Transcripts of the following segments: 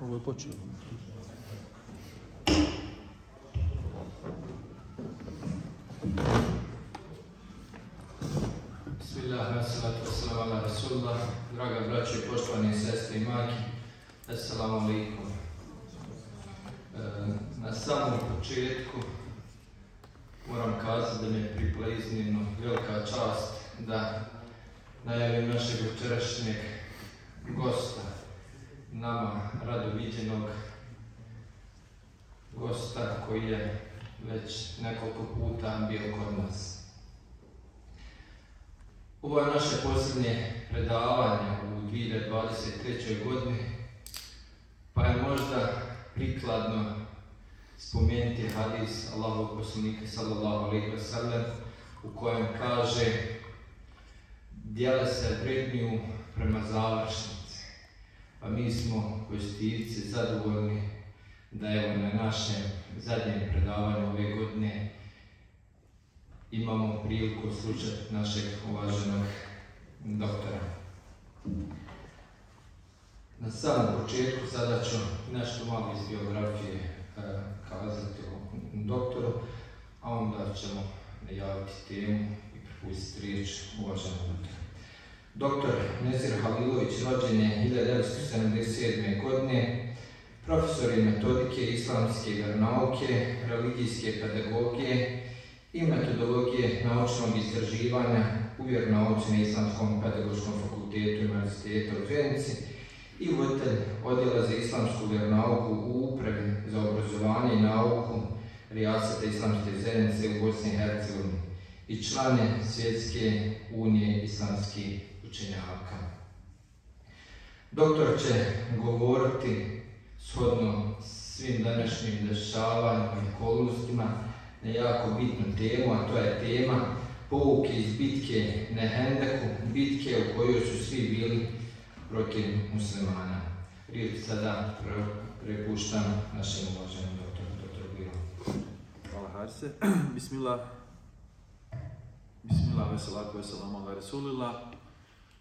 Ovo je počeo. Bismillah. Draga braće, poštovane sestre i majke, assalamu alaikum. E, na samom početku moram kazati da mi je pripala iznimno velika čast da najavim našeg večerašnjeg gosta, nama rado gosta koji je već nekoliko puta bio kod nas. Ovo je naše posljednje predavanje u 2023. godini, pa je možda prikladno spomenuti hadis Allahovog poslanika sallallahu alaihi wa u kojem kaže dijela se vredniju prema završnici. Pa mi smo pozitivci zadovoljni da evo na našem zadnjem predavanju ove godine imamo priliku slušati našeg uvaženog doktora. Na samom početku sada ću nešto malo iz biografije e, kazati o doktoru, a onda ćemo najaviti temu i prepustiti riječ uvaženom doktoru. Doktor Nezir Halilović rođen je 1977. godine, profesor je metodike islamske vjeronauke, religijske pedagogije i metodologije naučnog istraživanja u vjeronauci na Islamskom pedagoškom fakultetu Univerziteta u Zenici i voditelj odjela za islamsku vjeronauku u upravi za obrazovanje i nauku Rijasata Islamske Zenice u Bosni i Hercegovini i član je Svjetske unije islamskih učenjaka. Doktor će govoriti shodno svim današnjim dešavanjima i okolnostima na jako bitnu temu, a to je tema pouke iz bitke na Hendeku, bitke u kojoj su svi bili protiv muslimana. Riječ sada prepuštam našem uvaženom doktoru, doktoru Bilo. Hvala Harse. Bismillah. Bismillah, veselatu, veselamu ala Rasulillah.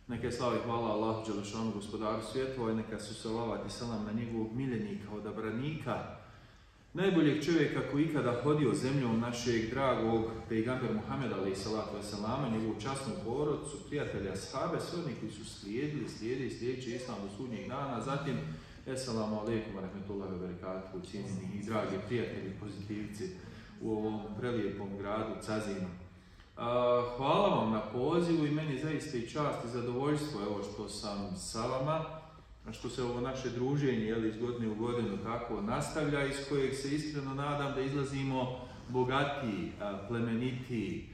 Neka je slava i hvala Allahu Đelešanu, gospodaru svjetova i neka su salavat i salam na njegovog miljenika, odabranika, najboljeg čovjeka koji ikada hodio zemljom našeg dragog pejgamber Muhammed ali salatu wasalama, njegovu časnu porodcu, prijatelja sahabe, sve oni koji su slijedili, slijedi, slijedeći islam do sudnjeg dana, zatim Esselamu alaikum wa rahmetullahi wa barakatuhu, cijenjeni i dragi prijatelji, pozitivci u ovom prelijepom gradu Cazinu. Hvala vam na pozivu i meni zaista i čast i zadovoljstvo evo što sam sa vama, što se ovo naše druženje jeli, iz godine u godinu tako nastavlja, iz kojeg se iskreno nadam da izlazimo bogatiji, plemenitiji,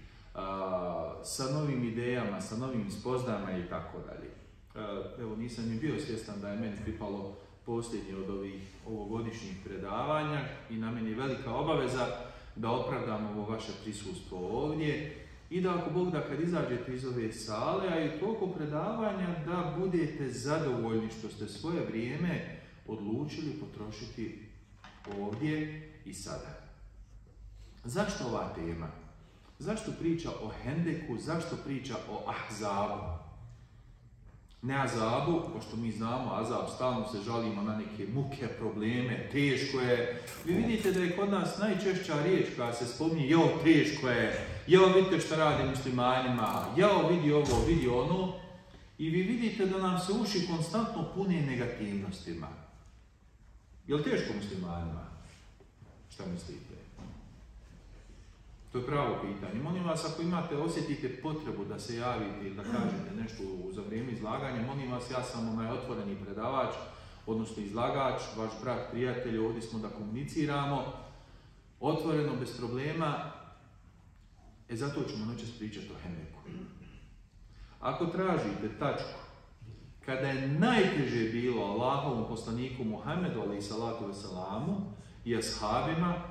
sa novim idejama, sa novim spoznama i tako dalje. Evo nisam ni bio svjestan da je meni pripalo posljednje od ovih ovogodišnjih predavanja i na meni je velika obaveza da opravdam ovo vaše prisustvo ovdje i da ako Bog da kad izađete iz ove sale, a i toliko predavanja, da budete zadovoljni što ste svoje vrijeme odlučili potrošiti ovdje i sada. Zašto ova tema? Zašto priča o Hendeku? Zašto priča o Ahzabu? Ne Azabu, pošto mi znamo, Azab, stalno se žalimo na neke muke, probleme, teško je. Vi vidite da je kod nas najčešća riječ koja se spominje, jo, teško je, jao vidite što radi muslimanima, jao vidi ovo, vidi ono. I vi vidite da nam se uši konstantno pune negativnostima. Je li teško muslimanima? Šta mislite? To je pravo pitanje. Molim vas, ako imate, osjetite potrebu da se javite ili da kažete nešto za vrijeme izlaganja, molim vas, ja sam onaj otvoreni predavač, odnosno izlagač, vaš brat, prijatelj, ovdje smo da komuniciramo, otvoreno, bez problema, E zato ćemo noćas pričati o Hendeku. Ako tražite tačku, kada je najteže bilo Allahovom poslaniku Muhammedu ali i salatu wasalamu i ashabima,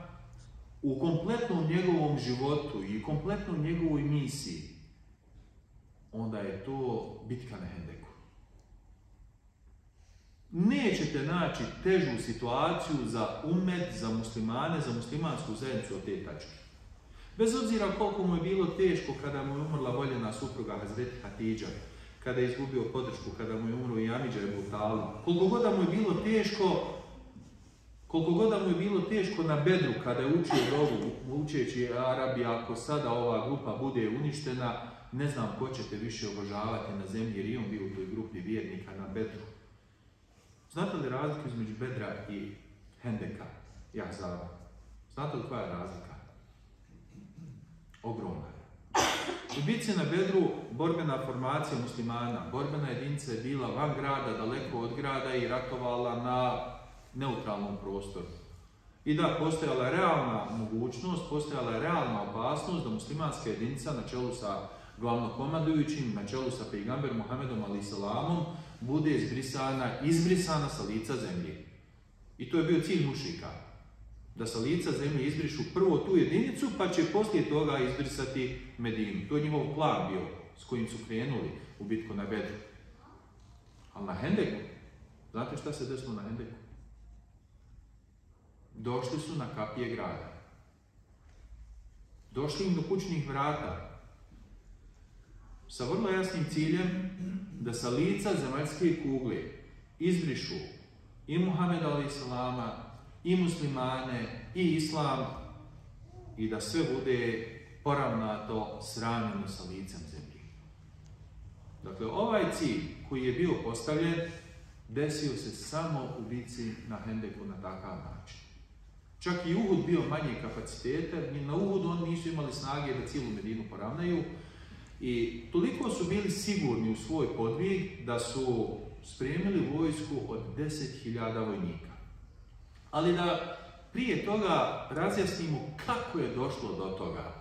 u kompletnom njegovom životu i kompletnom njegovoj misiji, onda je to bitka na Hendeku. Nećete naći težu situaciju za umet, za muslimane, za muslimansku zajednicu od te tačke. Bez obzira koliko mu je bilo teško kada mu je umrla voljena supruga Hazreti Hatidža, kada je izgubio podršku, kada mu je umro i Amidža Ebu Talib. Koliko god mu je bilo teško, Koliko god mu je bilo teško na bedru kada je učio dovu, učeći Arabi, ako sada ova grupa bude uništena, ne znam ko ćete više obožavati na zemlji, jer i on bio u toj grupi vjernika na bedru. Znate li razliku između bedra i hendeka, jahzava? Znate li koja je razlika? Ogromna. U bitci na Bedru borbena formacija muslimana, borbena jedinica je bila van grada, daleko od grada i ratovala na neutralnom prostoru. I da, postojala je realna mogućnost, postojala je realna opasnost da muslimanska jedinica na čelu sa glavnokomandujućim, na čelu sa pejgamberom Muhammedom ali salamom, bude izbrisana, izbrisana sa lica zemlje. I to je bio cilj mušika. Da sa lica zemlje izbrišu prvo tu jedinicu, pa će poslije toga izbrisati Medinu. To je njihov plan bio s kojim su krenuli u bitku na Bedru. Ali na Hendeku, znate šta se desilo na Hendeku? Došli su na kapije grada. Došli im do kućnih vrata. Sa vrlo jasnim ciljem da sa lica zemaljske kugle izbrišu i Muhammed a.s. i muslimane i islam i da sve bude poravnato sranjeno sa licem zemlje. Dakle, ovaj cilj koji je bio postavljen desio se samo u bici na Hendeku na takav način. Čak i Uhud bio manje kapaciteta, ni na Uhudu oni nisu imali snage da cijelu Medinu poravnaju i toliko su bili sigurni u svoj podvig da su spremili vojsku od 10.000 vojnika. Ali da prije toga razjasnimo kako je došlo do toga.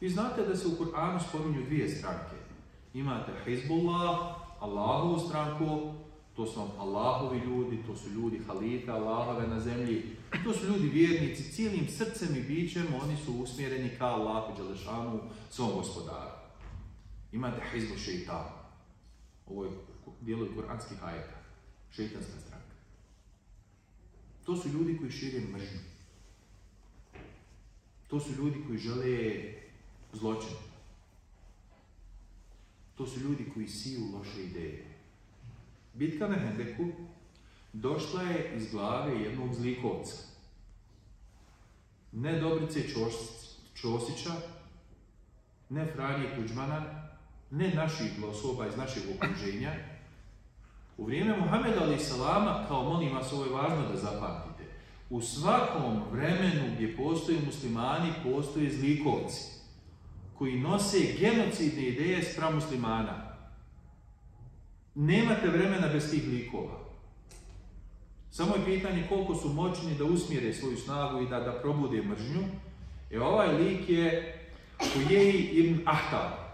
Vi znate da se u Kur'anu spominju dvije stranke. Imate Hezbollah, Allahovu stranku, to su vam Allahovi ljudi, to su ljudi halita Allahove na zemlji, to su ljudi vjernici, cijelim srcem i bićem oni su usmjereni ka Allahu Đelešanu, svom gospodaru. Imate Hezbo šeitan. Ovo je dijelo kuranskih ajeta. Šeitanska. To su ljudi koji šire mržnju. To su ljudi koji žele zločin. To su ljudi koji siju loše ideje. Bitka na Hendeku došla je iz glave jednog zlikovca. Ne Dobrice Čosića, ne Franje Tuđmana, ne naših osoba iz našeg okruženja. U vrijeme Muhameda ali salama, kao molim vas, ovo je važno da zapamtite, u svakom vremenu gdje postoje muslimani, postoje zlikovci koji nose genocidne ideje spram muslimana. Nemate vremena bez tih likova. Samo je pitanje koliko su moćni da usmjere svoju snagu i da, da probude mržnju. E ovaj lik je Hujeji ibn Ahtab.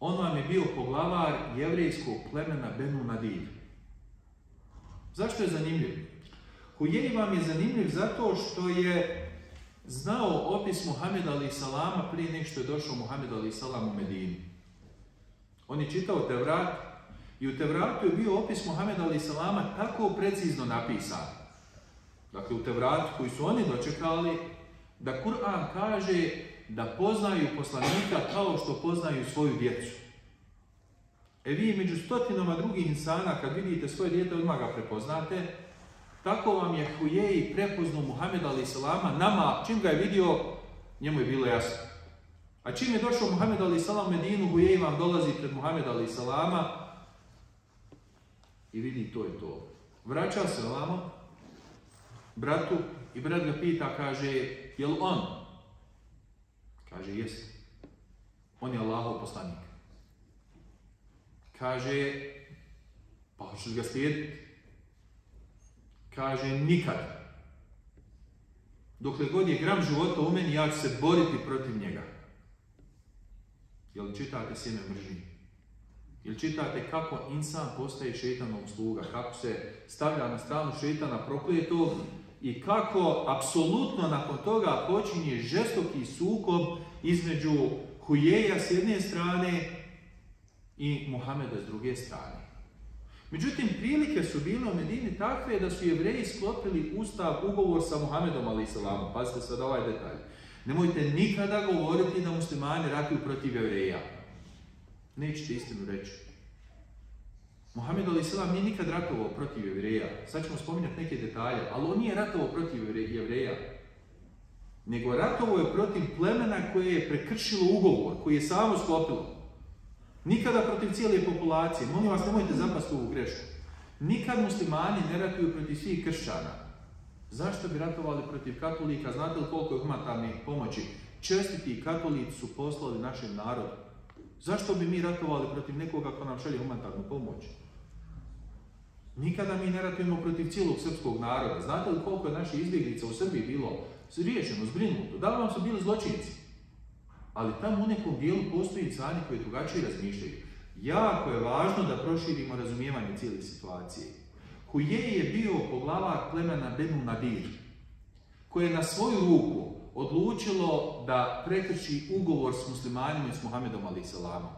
On vam je bio poglavar jevrijskog plemena Benu Nadir. Zašto je zanimljiv? Hujeji vam je zanimljiv zato što je znao opis Muhameda ali salama prije nek što je došao Muhammed ali salam u Medinu. On je čitao Tevrat i u Tevratu je bio opis Muhameda ali salama tako precizno napisan. Dakle, u Tevratu koji su oni dočekali, da Kur'an kaže da poznaju poslanika kao što poznaju svoju djecu. E vi među stotinama drugih insana, kad vidite svoje dijete, odmah ga prepoznate, tako vam je Hujeji prepoznao Muhammed salama, nama, čim ga je vidio, njemu je bilo jasno. A čim je došao Muhammed ali salam Medinu, Hujeji vam dolazi pred Muhammed salama i vidi to je to. Vraća se ovamo, bratu, i brat ga pita, kaže, jel on? Kaže, jest. On je Allahov poslanik. Kaže, pa hoćeš ga slijediti? Kaže, nikad. Dokle god je gram života u meni, ja ću se boriti protiv njega. Jel čitate sjeme mržnje? Jel čitate kako insan postaje šeitanov sluga? Kako se stavlja na stranu šeitana proklijetog i kako apsolutno nakon toga počinje žestoki sukob između Hujeja s jedne strane i Muhameda s druge strane. Međutim, prilike su bile u Medini takve da su jevreji sklopili ustav, ugovor sa Muhamedom ali salamom. Pazite sad ovaj detalj. Nemojte nikada govoriti da muslimani ratuju protiv jevreja. Nećete istinu reći. Mohamed Ali nije nikad ratovao protiv jevreja. Sad ćemo spominjati neke detalje, ali on nije ratovao protiv jevreja. Nego ratovao je protiv plemena koje je prekršilo ugovor, koji je samo sklopilo. Nikada protiv cijele populacije. Molim vas, nemojte zapasti u grešku. Nikad muslimani ne ratuju protiv svih kršćana. Zašto bi ratovali protiv katolika? Znate li koliko je humanitarnih pomoći? Čestiti katolici su poslali našem narodu. Zašto bi mi ratovali protiv nekoga ko nam šalje humanitarnu pomoć? Nikada mi ne ratujemo protiv cijelog srpskog naroda. Znate li koliko je naših izbjeglica u Srbiji bilo riješeno, zbrinuto? Da li vam su bili zločinci? Ali tamo u nekom dijelu postoji cani koji drugačije razmišljaju. Jako je važno da proširimo razumijevanje cijele situacije. Huje je bio poglavar plemena Benu Nadir, koje je na svoju ruku odlučilo da prekrši ugovor s muslimanima i s Muhammedom ali salamom.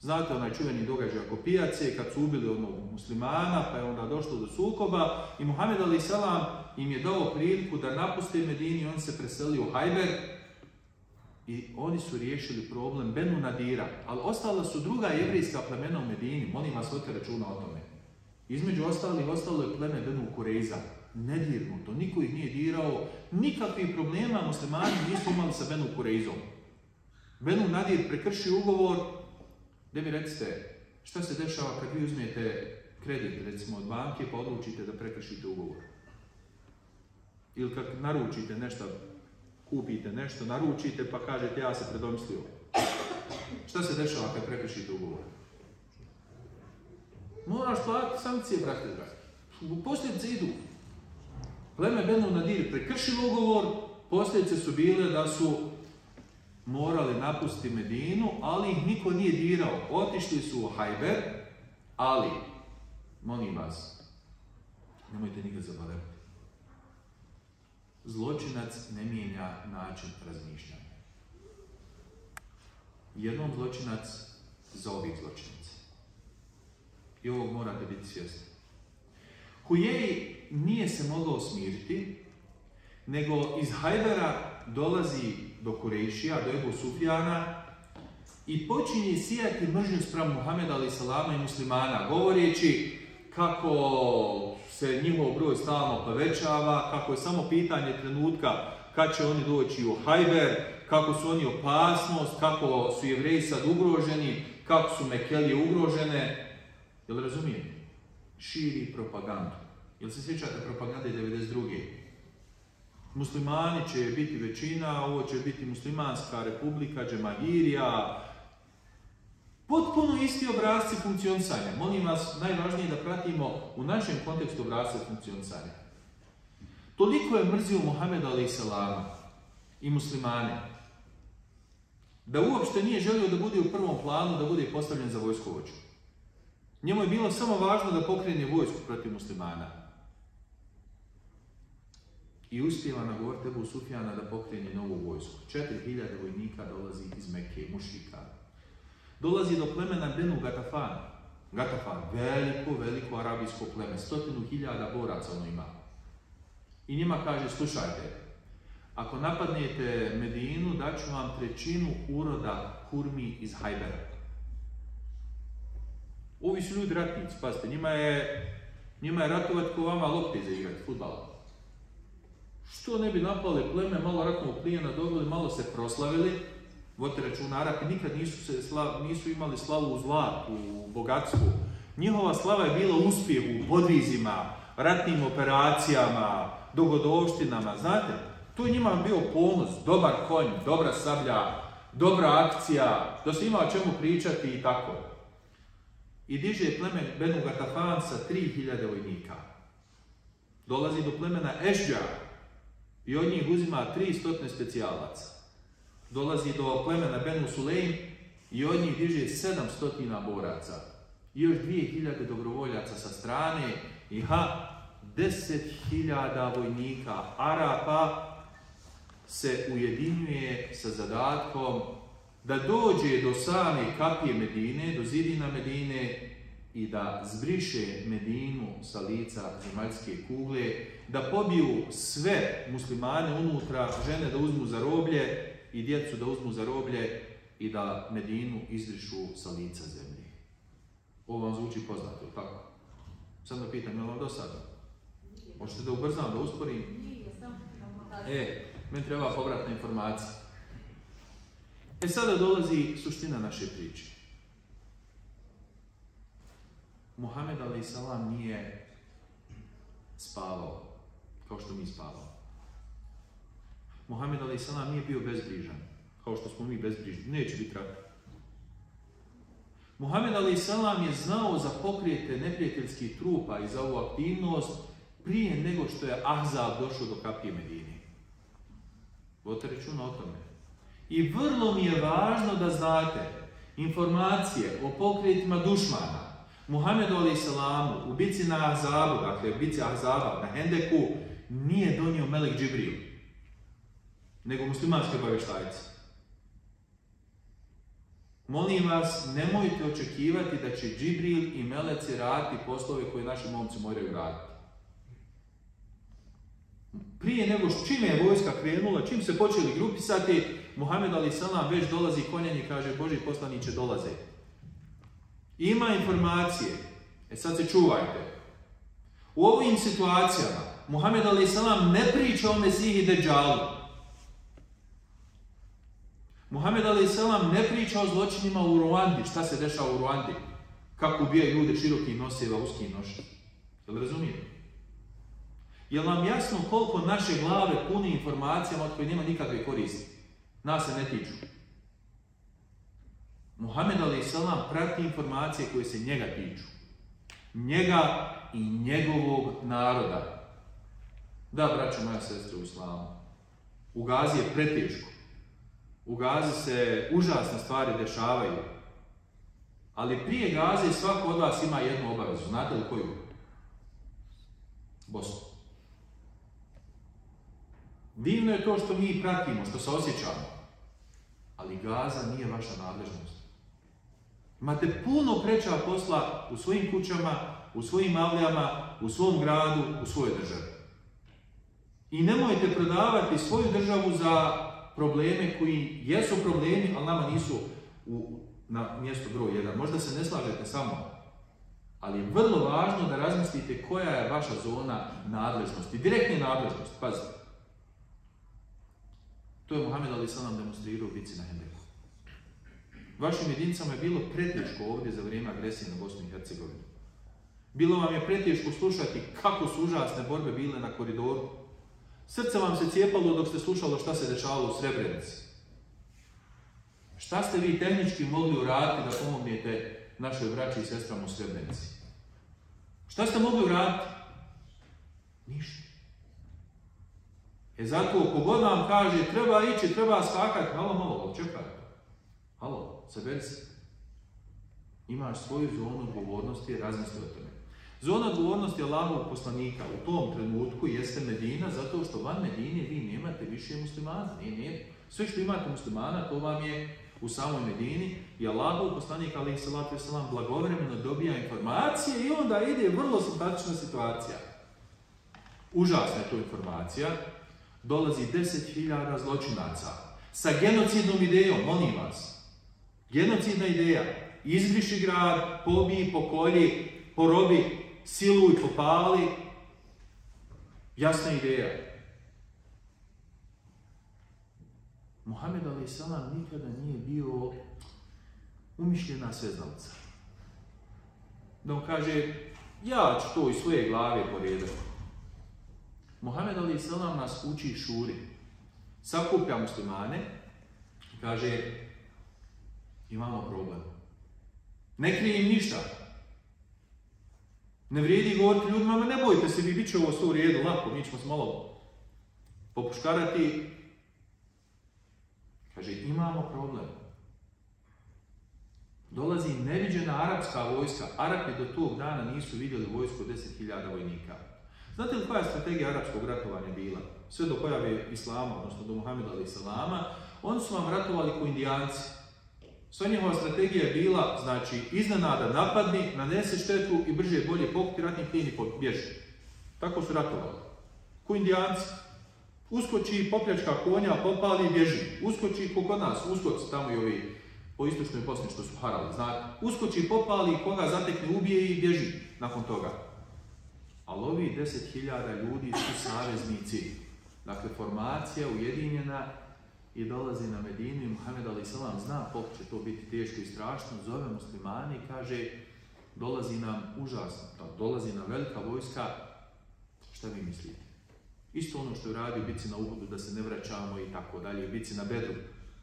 Znate onaj čuveni događaj oko pijace kad su ubili onog muslimana pa je onda došlo do sukoba i Muhammed ali salam im je dao priliku da napuste Medini i on se preselio u Hajber i oni su riješili problem Benu Nadira, ali ostala su druga jevrijska plemena u Medini, molim vas vodite računa o tome. Između ostalih ostalo je pleme Benu Kureiza, nedirnuto, niko ih nije dirao, nikakvih problema muslimani nisu imali sa Benu Kureizom. Benu Nadir prekrši ugovor, da mi recite, šta se dešava kad vi uzmijete kredit, recimo od banke, pa odlučite da prekršite ugovor? Ili kad naručite nešto kupite nešto, naručite pa kažete ja se predomislio. Šta se dešava kad prekršite ugovor? Moraš platiti sankcije, brate, brate. Posljedice idu. Pleme Benu Nadir prekršilo ugovor, posljedice su bile da su morali napustiti Medinu, ali ih niko nije dirao. Otišli su u Hajber, ali, molim vas, nemojte nikad zaboraviti zločinac ne mijenja način razmišljanja. Jednom zločinac za ovih zločinaca. I ovog morate biti svjesni. Hujej nije se mogao smiriti, nego iz Hajdara dolazi do Kurešija, do Ebu Sufjana i počinje sijati mržnju sprem Muhameda ali salama i muslimana, govoreći kako se njihov broj stalno povećava, kako je samo pitanje trenutka kad će oni doći u Hajber, kako su oni opasnost, kako su jevreji sad ugroženi, kako su Mekelije ugrožene. Jel razumijete? Širi propagandu. Jel se sjećate propagande 92. Muslimani će biti većina, ovo će biti muslimanska republika, džemagirija, Potpuno isti obrazci funkcionisanja. Molim vas, najvažnije da pratimo u našem kontekstu obrazce funkcionisanja. Toliko je mrzio Muhammed a.s. i muslimane, da uopšte nije želio da bude u prvom planu, da bude postavljen za vojskovođu. Njemu je bilo samo važno da pokrene vojsku protiv muslimana. I uspjeva nagovoriti Ebu Sufjana da pokrene novu vojsku. 4000 vojnika dolazi iz Mekke, mušika, Dolazi do plemena Benu Gatafan. Gatafan, veliko, veliko arabijsko pleme, stotinu hiljada boraca ono ima. I njima kaže, slušajte, ako napadnete Medinu, daću vam trećinu uroda kurmi iz Hajbera. Ovi su ljudi ratnici, pazite, njima je, njima je ratovat ko vama lopte za igrati, futbala. Što ne bi napali pleme, malo ratnog plijena dobili, malo se proslavili, vodite računa, Arapi nikad nisu, se nisu imali slavu u zlatu, u bogatstvu. Njihova slava je bila uspjeh u podvizima, ratnim operacijama, dogodovštinama, znate? To je njima bio ponos, dobar konj, dobra sablja, dobra akcija, da se ima o čemu pričati i tako. I diže plemen Benu Gatafan sa 3000 vojnika. Dolazi do plemena Ešđa i od njih uzima 300 specijalaca dolazi do plemena Benu Sulejm i od njih diže 700 boraca. I još 2000 dobrovoljaca sa strane i ha, 10.000 vojnika Arapa se ujedinjuje sa zadatkom da dođe do same kapije Medine, do zidina Medine i da zbriše Medinu sa lica zemaljske kugle, da pobiju sve muslimane unutra, žene da uzmu za roblje i djecu da uzmu za roblje i da Medinu izrišu sa lica zemlje. Ovo vam zvuči poznato, jel tako? Sad me pitam, je li vam dosadno? Možete da ubrzam, da usporim? E, meni treba povratna informacija. E sada dolazi suština naše priče. Muhammed Ali Salam nije spavao kao što mi spavamo. Muhammed Ali Salam nije bio bezbrižan kao što smo mi bezbrižni. Neće biti rat. Muhammed Ali Salam je znao za pokrijete neprijateljskih trupa i za ovu aktivnost prije nego što je Ahzab došao do kapije Medine. Vodite računa o tome. I vrlo mi je važno da znate informacije o pokretima dušmana. Muhammed Ali Salamu u bici na Ahzabu, dakle u bici Ahzaba na Hendeku, nije donio Melek Džibril, nego muslimanske obavještajci. Molim vas, nemojte očekivati da će Džibril i Meleci raditi poslove koje naši momci moraju raditi. Prije nego čime je vojska krenula, čim se počeli grupisati, Muhammed Ali Salam već dolazi konjan i kaže Boži poslaniće dolaze. Ima informacije. E sad se čuvajte. U ovim situacijama Muhammed Salam ne priča o Mesiji i Deđalu. Muhammed Salam ne priča o zločinima u Ruandi, šta se dešava u Ruandi, kako ubije ljude širokih noseva, uskih noša. Jel razumijete? Je li vam jasno koliko naše glave puni informacijama od koje nema nikakve koristi? Nas se ne tiču. Muhammed Salam prati informacije koje se njega tiču. Njega i njegovog naroda. Da, braćo moja sestra u islamu, u Gazi je preteško. U Gazi se užasne stvari dešavaju. Ali prije Gaze svako od vas ima jednu obavezu. Znate li koju? Bosnu. Divno je to što mi pratimo, što se osjećamo. Ali Gaza nije vaša nadležnost. Imate puno preča posla u svojim kućama, u svojim avlijama, u svom gradu, u svojoj državi. I nemojte prodavati svoju državu za probleme koji jesu problemi, ali nama nisu u, na mjestu broj jedan. Možda se ne slažete samo, ali je vrlo važno da razmislite koja je vaša zona nadležnosti, direktne nadležnosti, pazite. To je Muhammed Ali Salam demonstrirao u bici na Hendeku. Vašim jedinicama je bilo preteško ovdje za vrijeme agresije na Bosnu i Hercegovinu. Bilo vam je preteško slušati kako su užasne borbe bile na koridoru. Srce vam se cijepalo dok ste slušalo šta se dešavalo u Srebrenici. Šta ste vi tehnički mogli uraditi da pomognete našoj braći i sestrama u Srebrenici? Šta ste mogli uraditi? Ništa. E zato, kogod vam kaže, treba ići, treba skakati, malo, malo, čekaj. Halo, saberi se. Imaš svoju zonu odgovornosti, razmisli o tome. Zona odgovornosti Allahovog poslanika u tom trenutku jeste Medina, zato što van Medine vi nemate više muslimana. Nije, nije. Sve što imate muslimana, to vam je u samoj Medini i Allahov poslanik, ali salatu salam, blagovremeno dobija informacije i onda ide vrlo simpatična situacija. Užasna je to informacija. Dolazi 10.000 zločinaca sa genocidnom idejom, molim vas. Genocidna ideja. Izbriši grad, pobiji, pokolji, porobi, siluj, popali. Jasna ideja. Muhammed a.s. nikada nije bio umišljena sveznalica. Da on kaže, ja ću to iz svoje glave poredati. Muhammed a.s. nas uči šuri. Sakuplja muslimane i kaže, imamo problem. Ne krije im ništa. Ne vrijedi govoriti ljudima, ne bojte se, vi bit će ovo sve u redu, lako, mi ćemo se malo popuškarati. Kaže, imamo problem. Dolazi neviđena arapska vojska. Arapi do tog dana nisu vidjeli vojsku 10.000 vojnika. Znate li koja je strategija arapskog ratovanja bila? Sve do pojave Islama, odnosno do Muhammeda ali Islama, oni su vam ratovali ko indijanci. Sva njihova strategija je bila, znači, iznenada napadni, nanese štetu i brže bolje pokupi ratni plijen i bježi. Tako su ratovali. Ko indijanci. Uskoči, popljačka konja, popali i bježi. Uskoči ko kod nas, uskoci tamo i ovi po istočnoj Bosni što su harali, znate. Uskoči, popali, koga zatekne, ubije i bježi nakon toga. Ali ovi 10.000 ljudi su saveznici. Dakle, formacija ujedinjena i dolazi na Medinu i Muhammed Ali Salam zna koliko će to biti teško i strašno, zove muslimani i kaže dolazi nam užasno, dolazi nam velika vojska, šta vi mislite? Isto ono što je radio bici na Uhudu, da se ne vraćamo i tako dalje, bici na Bedru.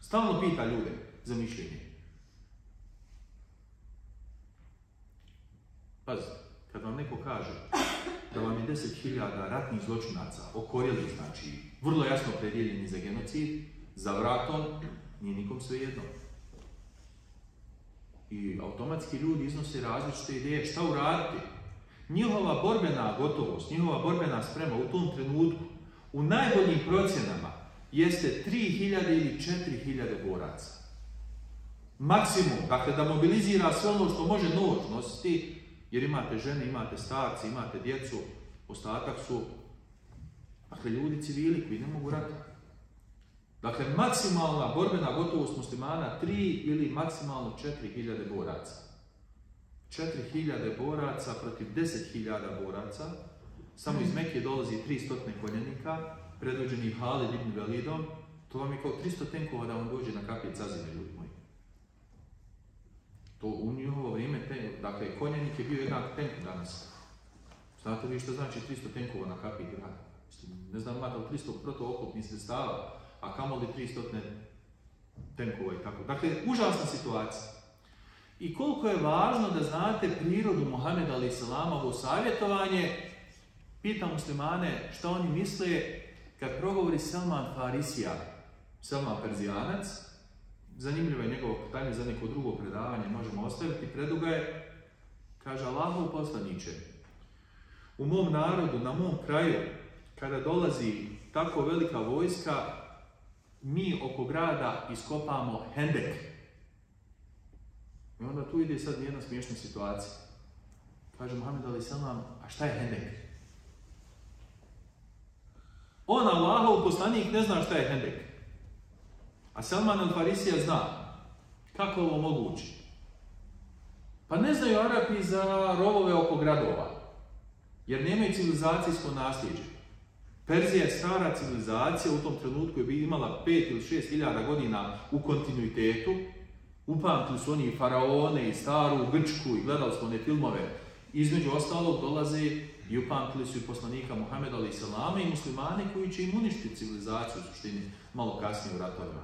Stalno pita ljude za mišljenje. Pazite, kad vam neko kaže da vam je 10.000 ratnih zločinaca okorjeli, znači vrlo jasno predijeljeni za genocid, za vratom, nije nikom sve jedno. I automatski ljudi iznose različite ideje šta uraditi. Njihova borbena gotovost, njihova borbena sprema u tom trenutku, u najboljim procjenama, jeste 3000 ili 4000 boraca. Maksimum, dakle da mobilizira sve ono što može noć nositi, jer imate žene, imate starci, imate djecu, ostatak su dakle, ljudi civili koji ne mogu ratiti. Dakle, maksimalna borbena gotovost muslimana 3 ili maksimalno 4000 boraca. 4000 boraca protiv 10.000 boraca. Samo iz Mekije dolazi 300 konjenika, predvođeni Halid ibn Velidom. To vam je kao 300 tenkova da vam dođe na kapije cazine, ljudi moji. To u njihovo vrijeme, dakle, konjenik je bio jednak tenk danas. Znate vi što znači 300 tenkova na kapiji grada? Ne znam, imate li 300 protooklopnih sredstava, a kamoli 300 tenkova i tako. Dakle, užasna situacija. I koliko je važno da znate prirodu Mohameda ali ovo savjetovanje, pitam muslimane šta oni misle kad progovori Selman Farisija, Selman Perzijanac, zanimljivo je njegovo pitanje za neko drugo predavanje, možemo ostaviti, preduga je, kaže Allahov poslaniće, u mom narodu, na mom kraju, kada dolazi tako velika vojska, mi oko grada iskopamo hendek. I onda tu ide sad jedna smiješna situacija. Kaže Muhammed Ali Salman, a šta je hendek? On, Allahov poslanik, ne zna šta je hendek. A Salman al Farisija zna. Kako ovo moguće? Pa ne znaju Arapi za rovove oko gradova. Jer nemaju civilizacijsko nasljeđe. Perzija je stara civilizacija, u tom trenutku je imala 5 ili 6 hiljada godina u kontinuitetu. Upamtili su oni i faraone i staru Grčku i gledali smo one filmove. Između ostalog dolaze i upamtili su i poslanika Muhameda ali i muslimani koji će im uništiti civilizaciju u suštini malo kasnije u ratovima.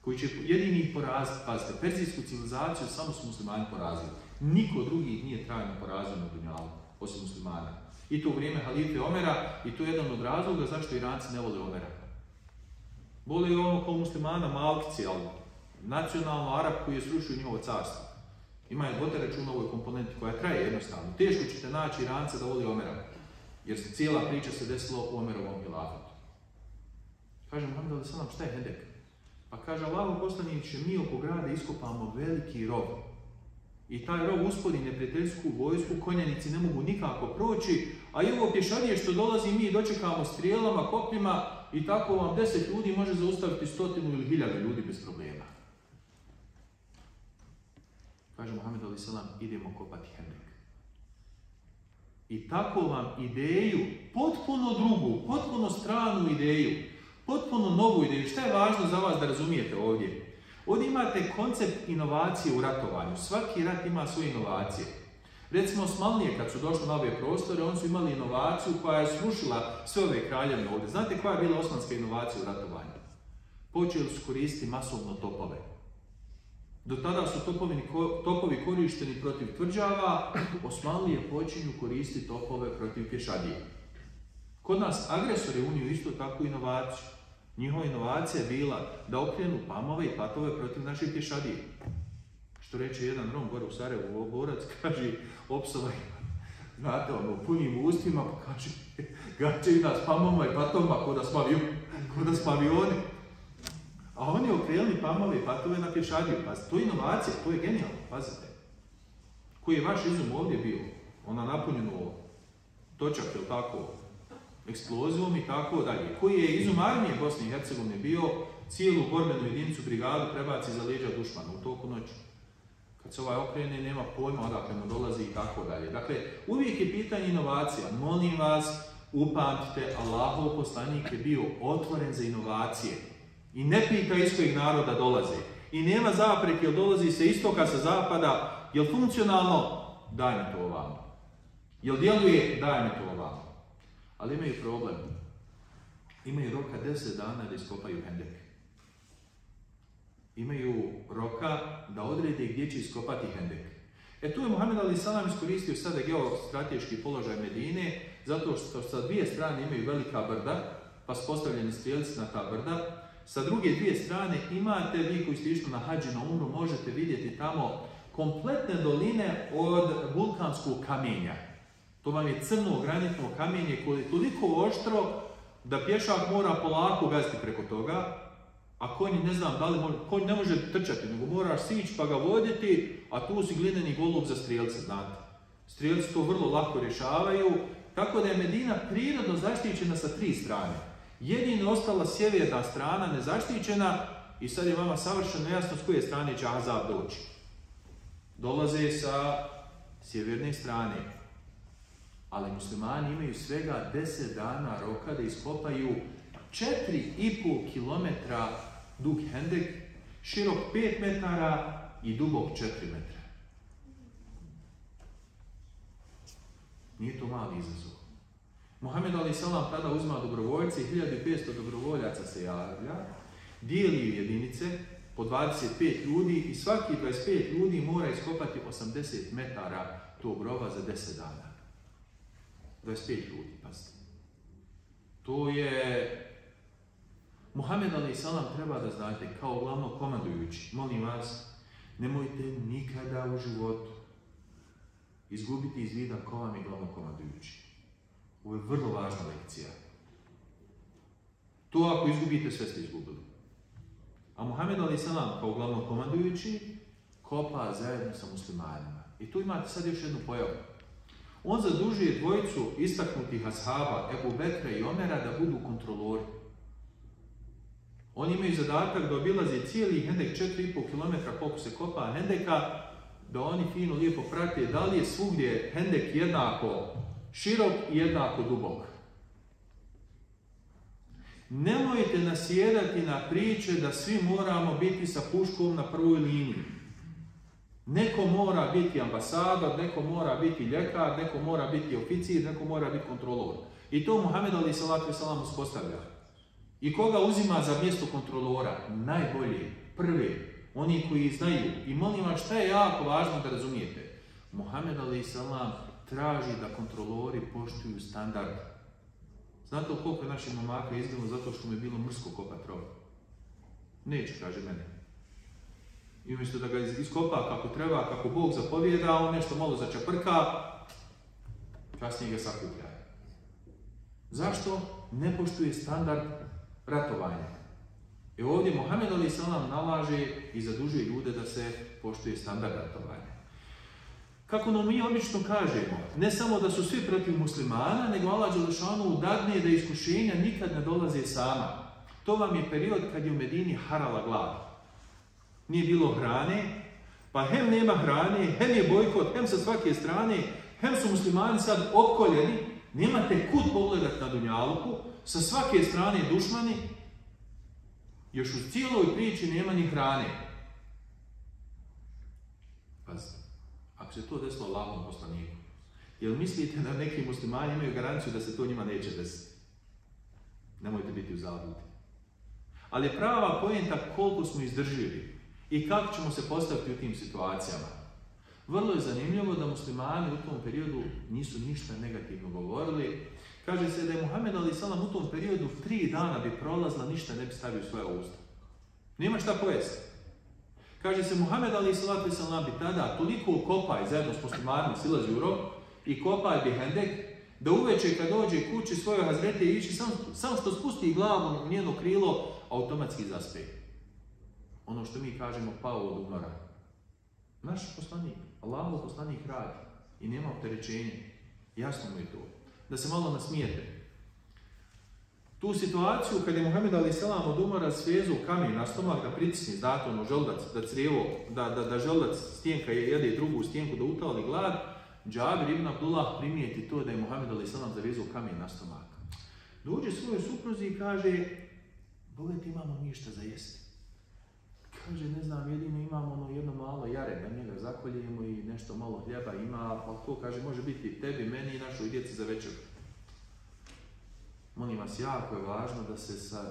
Koji će jedini ih poraziti, pazite, perzijsku civilizaciju samo su muslimani porazili. Niko drugi ih nije trajno porazio na dunjalu, osim muslimana. I to u vrijeme halife Omera i to je jedan od razloga zašto Iranci ne vole Omera. Vole ono kao muslimana Malkici, ali nacionalno Arab koji je srušio njihovo carstvo. Ima je dvote računa ovoj komponenti koja traje jednostavno. Teško ćete naći Iranca da voli Omera. Jer se cijela priča se desila u Omerovom hilafatu. Kaže Muhammed Ali Salam, šta je Hedek? Pa kaže Allah poslaniće, mi oko grada iskopamo veliki rov i taj rov uspodi neprijateljsku vojsku, konjanici ne mogu nikako proći, a i ovo pješadije što dolazi mi dočekamo strijelama, kopljima i tako vam deset ljudi može zaustaviti stotinu ili hiljadu ljudi bez problema. Kaže Muhammed Salam, idemo kopati Hendek. I tako vam ideju, potpuno drugu, potpuno stranu ideju, potpuno novu ideju. Šta je važno za vas da razumijete ovdje? Ovdje imate koncept inovacije u ratovanju. Svaki rat ima svoje inovacije. Recimo Osmanlije kad su došli na ove prostore, oni su imali inovaciju koja je srušila sve ove kraljevne ovdje. Znate koja je bila osmanska inovacija u ratovanju? Počeli su koristiti masovno topove. Do tada su topovi, korišteni protiv tvrđava, Osmanlije počinju koristiti topove protiv pješadije. Kod nas agresori uniju isto takvu inovaciju. Njihova inovacija je bila da okrenu pamove i patove protiv naših pješadije. Što reče jedan Rom gore u Sarajevu, borac, kaže, opsovaj, znate, ono, punim ustima, pa kaže, gače nas pamoma i patovima, ko da smo, ko da avioni. A oni okrenuli pamove i patove na pješadiju. Pa to je inovacija, to je genijalno, pazite. Koji je vaš izum ovdje bio? Ona napunjeno točak, je tako? Eksplozijom i tako dalje. Koji je izum armije Bosne i Hercegovine bio cijelu borbenu jedinicu brigadu prebaci za leđa dušmana u toku noći. Kad se ovaj okrene, nema pojma odakle mu dolazi i tako dalje. Dakle, uvijek je pitanje inovacija. Molim vas, upamtite, Allahov poslanik je bio otvoren za inovacije. I ne pita iz kojeg naroda dolaze. I nema zapreke, jel dolazi se istoka sa zapada, jel funkcionalno? Daj mi to ovamo. Jel djeluje? Daj mi to ovamo. Ali imaju problem. Imaju roka 10 dana da iskopaju hendek. Imaju roka da odrede gdje će iskopati hendek. E tu je Muhammed Ali Salam iskoristio sada geostrateški položaj Medine, zato što sa dvije strane imaju velika brda, pa su postavljeni strijelci na ta brda. Sa druge dvije strane imate, vi koji ste išli na hađi na umru, možete vidjeti tamo kompletne doline od vulkanskog kamenja. To vam je crno granitno kamenje koje je toliko oštro da pješak mora polako gaziti preko toga, a konj ne znam da li može, konj ne može trčati, nego moraš sići pa ga voditi, a tu si glineni golub za strijelce, znate. Strijelci to vrlo lako rješavaju, tako da je Medina prirodno zaštićena sa tri strane. Jedino ostala sjeverna strana nezaštićena i sad je vama savršeno jasno s koje strane će Azab doći. Dolaze sa sjeverne strane. Ali muslimani imaju svega 10 dana roka da iskopaju 4,5 km dug hendek, širok 5 metara i dubok 4 metra. Nije to mali izazov. Mohamed Ali Salam tada uzma dobrovoljce i 1500 dobrovoljaca se javlja, dijeli u jedinice po 25 ljudi i svaki 25 ljudi mora iskopati 80 metara tog grova za 10 dana. 25 ljudi, pazite. To je... Muhammed Ali Salam treba da znate, kao glavno komandujući, molim vas, nemojte nikada u životu izgubiti iz vida ko vam je glavno komandujući. Ovo je vrlo važna lekcija. To ako izgubite, sve ste izgubili. A Muhammed Ali Salam kao glavno komandujući kopa zajedno sa muslimanima. I tu imate sad još jednu pojavu. On zadužuje dvojicu istaknutih ashaba, Ebu Bekra i Omera, da budu kontrolori. Oni imaju zadatak da obilaze cijeli hendek 4,5 km koliko se kopa hendeka, da oni fino lijepo prate da li je svugdje hendek jednako širok i jednako dubok. Nemojte nasjedati na priče da svi moramo biti sa puškom na prvoj liniji. Neko mora biti ambasador, neko mora biti ljekar, neko mora biti oficir, neko mora biti kontrolor. I to Muhammed Ali Salatu Salam uspostavlja. I koga uzima za mjesto kontrolora? Najbolje, prve, oni koji znaju. I molim vas šta je jako važno da razumijete. Muhammed Ali Salam traži da kontrolori poštuju standard. Znate li koliko je naših momaka izgledalo zato što mu je bilo mrsko kopat rov? Neće, kaže mene. I umjesto da ga iskopa kako treba, kako Bog zapovjeda, on nešto malo začaprka, kasnije ga sakuplja. Zašto? Ne poštuje standard ratovanja. I ovdje Mohamed Ali Salam nalaže i zadužuje ljude da se poštuje standard ratovanja. Kako nam mi obično kažemo, ne samo da su svi protiv muslimana, nego Allah Đelešanu udadne da iskušenja nikad ne dolaze sama. To vam je period kad je u Medini harala glad. Nije bilo hrane, pa hem nema hrane, hem je bojkot, hem sa svake strane, hem su muslimani sad opkoljeni, nemate kud pogledat na Dunjaluku, sa svake strane dušmani, još u cijeloj priči nema ni hrane. Pazite, ako se to desilo Allahom poslaniku, jel mislite da neki muslimani imaju garanciju da se to njima neće desiti? Nemojte biti u zabludi. Ali je prava pojenta koliko smo izdrživi i kako ćemo se postaviti u tim situacijama. Vrlo je zanimljivo da muslimani u tom periodu nisu ništa negativno govorili. Kaže se da je Muhammed Ali Salam u tom periodu tri dana bi prolazila, ništa ne bi stavio u svoje usta. Nema šta pojesti. Kaže se Muhammed Ali Salatu Salam bi tada toliko kopaj zajedno s muslimanima silazi u rob i kopaj bi hendek, da uveče kad dođe kući svoje hazrete ići, samo sam što spusti glavu u njeno krilo, automatski zaspe. Ono što mi kažemo pao od umora. Naš poslanik, Allahov poslanik radi i nema opterećenja. Jasno mu je to. Da se malo nasmijete. Tu situaciju kad je Muhammed Ali Selam od umora svezu kamen na stomak da pritisne zato ono želdac, da crijevo, da, da, da želdac stijenka jede drugu stijenku da utali glad, Džabir ibn Abdullah primijeti to da je Muhammed Ali Selam zavezao kamen na stomak. Dođe svojoj supruzi i kaže, Boga ti imamo ništa za jesti. Kaže, ne znam, jedino imamo ono jedno malo jare, da njega zakoljemo i nešto malo hljeba ima, pa to kaže, može biti tebi, meni i našoj djeci za večer. Molim vas, jako je važno da se sa,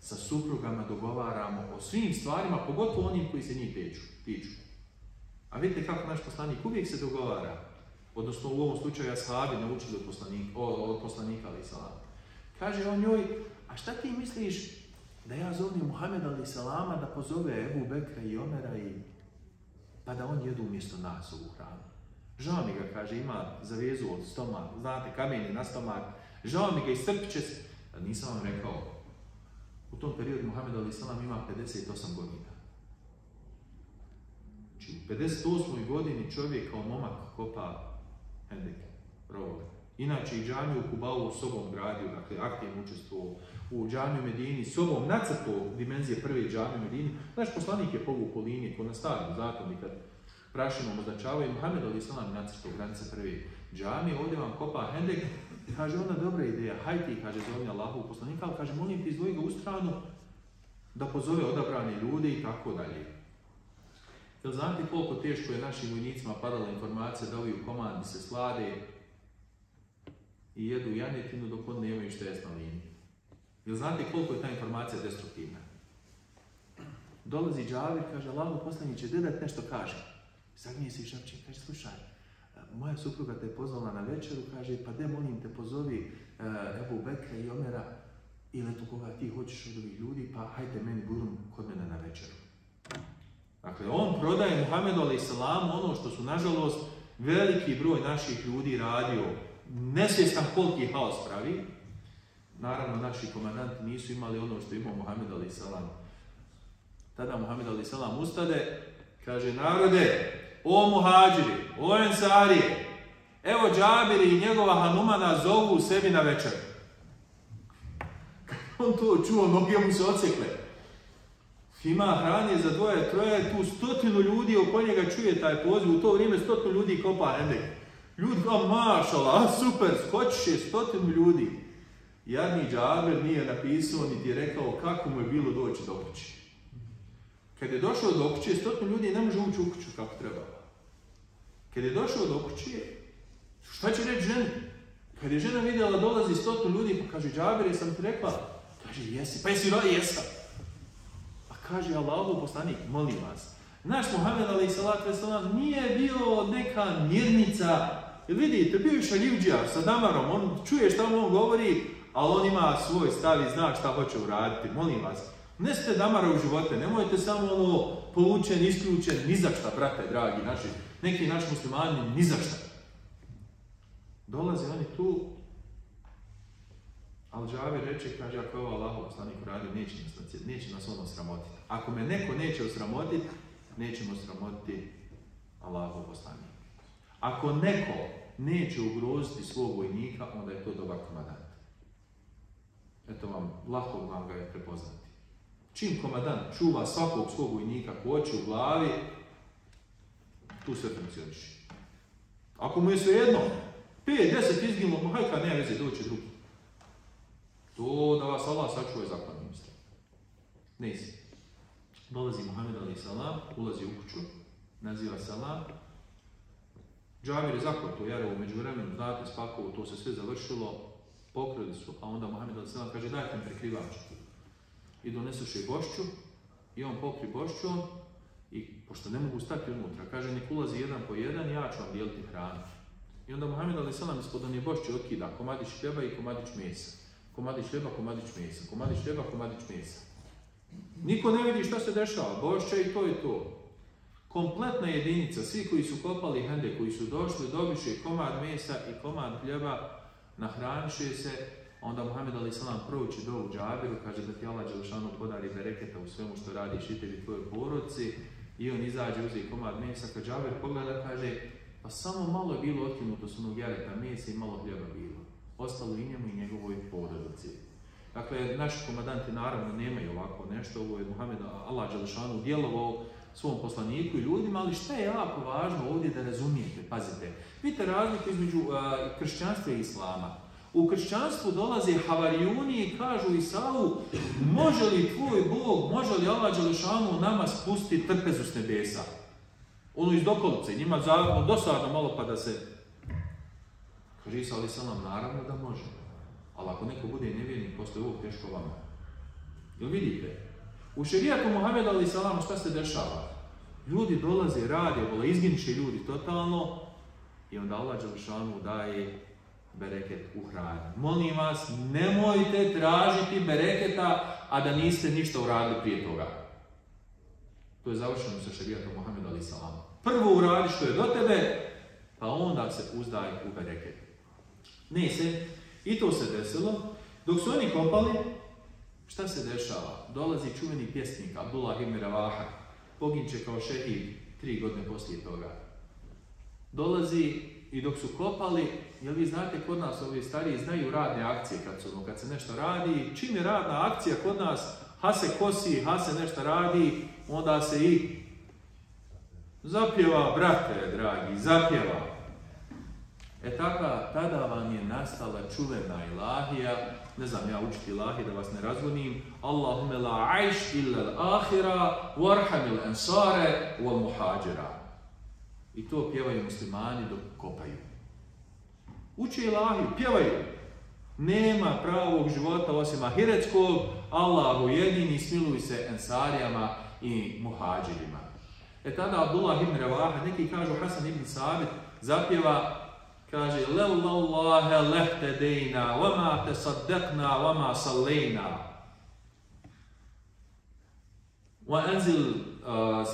sa suprugama dogovaramo o svim stvarima, pogotovo onim koji se njih tiču. tiču. A vidite kako naš poslanik uvijek se dogovara, odnosno u ovom slučaju ashabi naučili od poslanika, od poslanika ali. Kaže on njoj, a šta ti misliš da ja zovem Muhammed ali salama da pozove Ebu Bekra i Omera i pa da on jedu umjesto nas ovu hranu. Žao mi ga, kaže, ima zavezu od stomak, znate, kamen na stomak, žao mi ga i srpit će se. Nisam vam rekao, u tom periodu Muhammed Ali Salam ima 58 godina. Znači u 58. godini čovjek kao momak kopa hendek, rovove. Inače i džamiju u Kubalu sobom gradio, dakle aktivno učestvovao u džamiju Medini, sobom nacrtao dimenzije prve džamije Medini. Naš poslanik je povukao linije ko na starom zakonu kad prašinom označavaju Muhammed Ali Salam nacrtao granice prve džamije, ovdje vam kopa hendek, Kaže, ona dobra ideja, hajde ti, kaže, zove Allahu poslanika, ali kaže, molim ti, izvoji ga u stranu da pozove odabrane ljude i tako dalje. Jel znate koliko teško je našim vojnicima padala informacija da ovi u komandi se slade i jedu janjetinu dok oni nemaju šta jest na liniji? Jel znate koliko je ta informacija destruktivna? Dolazi Džavir, kaže, Allahu poslaniće, dedat nešto kaže. Zagnije se i šapće, kaže, slušaj, moja supruga te je pozvala na večeru, kaže, pa de molim te pozovi uh, Ebu Bekra i Omera ili to koga ti hoćeš od ovih ljudi, pa hajde meni burum kod mene na večeru. Dakle, on prodaje Muhammedu a.s. ono što su, nažalost, veliki broj naših ljudi radio, nesvjestan koliki haos pravi. Naravno, naši komandanti nisu imali ono što imao Muhammed a.s. Tada Muhammed a.s. ustade, kaže, narode, o muhađiri, o ensarije, evo Džabiri i njegova Hanumana zovu sebi na večer. on to čuo, noge mu se ocekle. Ima hranje za dvoje, troje, tu stotinu ljudi oko njega čuje taj poziv, u to vrijeme stotinu ljudi kopa hendek. Ljudi kao mašala, super, skočiše stotinu ljudi. Jadni Džaber nije napisao niti je rekao kako mu je bilo doći do kuće. Kad je došao do kuće, stotinu ljudi ne može ući u kuću kako treba. Kad je došao do kuće, šta će reći ženi? Kad je žena vidjela dolazi stotu ljudi, pa kaže, Džabir, sam ti rekla? Kaže, jesi. Pa jesi rodi, jesam. Pa kaže, Allahu poslanik, molim vas. Naš Muhammed salatu wasalam nije bio neka mirnica. Jer vidite, bio je šaljivđija sa Damarom, on čuje šta on govori, ali on ima svoj stav i zna šta hoće uraditi. Molim vas, ne ste Damara u živote, nemojte samo ono povučen, isključen, ni za šta, brate, dragi naši neki naši muslimani ni za šta. Dolaze oni tu, ali Džavi reče, kaže, ako je ovo Allah poslanik uradio, neće nas, neće nas ono sramotiti. Ako me neko neće osramotiti, nećemo sramotiti Allahov poslanik. Ako neko neće ugroziti svog vojnika, onda je to dobar komadant. Eto vam, lako vam ga je prepoznati. Čim komadant čuva svakog svog vojnika ko oči u glavi, tu sve funkcioniš. Ako mu je sve jedno, 5, 10 izginulo, ma hajka, nema veze, doći drugi. To da vas Allah sačuje zakladno misli. Nisi. Dolazi Muhammed alaih salam, ulazi u kuću, naziva salam. Džabir je zakloto, jer u međuvremenu, znate, spakovo, to se sve završilo, pokrili su, a onda alaih salam kaže, dajte mi prekrivač. I donesuše gošću, i on pokri gošćom, i pošto ne mogu stati unutra, kaže nek ulazi jedan po jedan, ja ću vam dijeliti hranu. I onda Muhammed Ali Salam ispod bošće otkida komadić hljeba i komadić mesa. Komadić hljeba, komadić mesa. Komadić hljeba, komadić mesa. Niko ne vidi šta se dešava, bošće i to je to. Kompletna jedinica, svi koji su kopali hende, koji su došli, dobiše komad mesa i komad hljeba, nahraniše se, onda Muhammed Ali Salam prouči dovu džabiru, kaže da ti Allah Đelšanu podari bereketa u svemu što radiš i tebi tvojoj porodci, i on izađe, uze komad mesa, kad Džaber pogleda, kaže, pa samo malo je bilo otkinuto s onog jareta mesa i malo hljeba bilo. Ostalo i njemu i njegovoj porodici. Dakle, naši komandanti naravno nemaju ovako nešto, ovo je Muhammed Allah Đelešanu djelovao svom poslaniku i ljudima, ali šta je jako važno ovdje da razumijete, pazite. Vidite razliku između uh, kršćanstva i islama. U kršćanstvu dolaze havarijuni i kažu Isau, može li tvoj Bog, može li Allah Đelešanu nama spustiti trpezu s nebesa? Ono iz dokolice, njima zavrno dosadno malo pa da se... Kaže Isa ali salam, naravno da može. Ali ako neko bude nevjernik, posle ovog teško vama. Jel vidite? U šerijatu Muhammed ali salam šta se dešava? Ljudi dolaze, rade, vola izginiše ljudi totalno i onda Allah Đelšanu daje bereket u hrani. Molim vas, nemojte tražiti bereketa, a da niste ništa uradili prije toga. To je završeno sa šarijatom Muhammed ali salam. Prvo uradi što je do tebe, pa onda se uzdaj u bereket. Ne se, i to se desilo. Dok su oni kopali, šta se dešava? Dolazi čuveni pjesnik Abdullah ibn Ravaha, poginče kao šehid tri godine poslije toga. Dolazi i dok su kopali, jel vi znate kod nas ovi stariji znaju radne akcije kad, su, kad se nešto radi, čim je radna akcija kod nas, ha se kosi, ha se nešto radi, onda se i zapjeva, brate dragi, zapjeva. E taka, tada vam je nastala čuvena ilahija, ne znam ja učiti ilahije da vas ne razvonim, Allahume la ajš illa l-ahira, warhamil ansare wal muhađira. I to pjevaju muslimani dok kopaju. Uče ilahiju, pjevaju. Nema pravog života osim ahiretskog, Allahu jedini, smiluj se ensarijama i muhađirima. E tada Abdullah ibn Ravaha, neki kažu Hasan ibn Sabit, zapjeva kaže Levlallahe lehtedejna, vama te saddekna, vama sallejna. Anzil uh,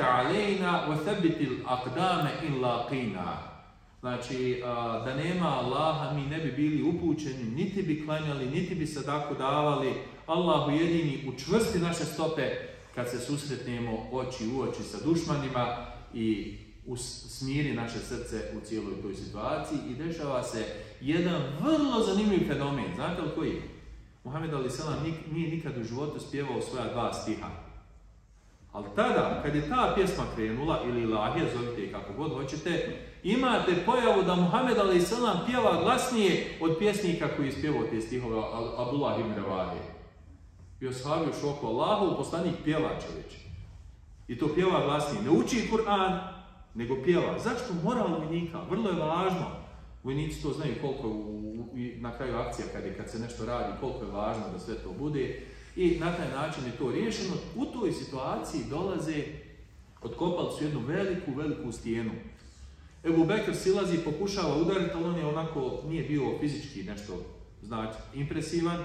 alejna, wa thabitil aqdame in laqina. Znači, uh, da nema Allaha, mi ne bi bili upućeni, niti bi klanjali, niti bi sadaku davali. Allahu jedini učvrsti naše stope kad se susretnemo oči u oči sa dušmanima i smiri naše srce u cijeloj toj situaciji i dešava se jedan vrlo zanimljiv fenomen. Znate li koji? Muhammed Ali Selam nije nikad u životu spjevao svoja dva stiha. Ali tada, kad je ta pjesma krenula, ili lahija, zovite je kako god hoćete, imate pojavu da Muhammed Ali Selam pjeva glasnije od pjesnika koji je spjevao te stihove Abdullah ibn Ravahe. Bio sahabi šoku Allahu, poslanik pjeva čovječe. I to pjeva glasnije. Ne uči Kur'an, nego pjeva. Zašto moral vojnika? Vrlo je važno. Vojnici to znaju koliko u, u, na kraju akcija kad, je, kad se nešto radi, koliko je važno da sve to bude. I na taj način je to riješeno. U toj situaciji dolaze, otkopali su jednu veliku, veliku stijenu. Ebu Bekr silazi, pokušava udariti, ali on je onako, nije bio fizički nešto znači, impresivan.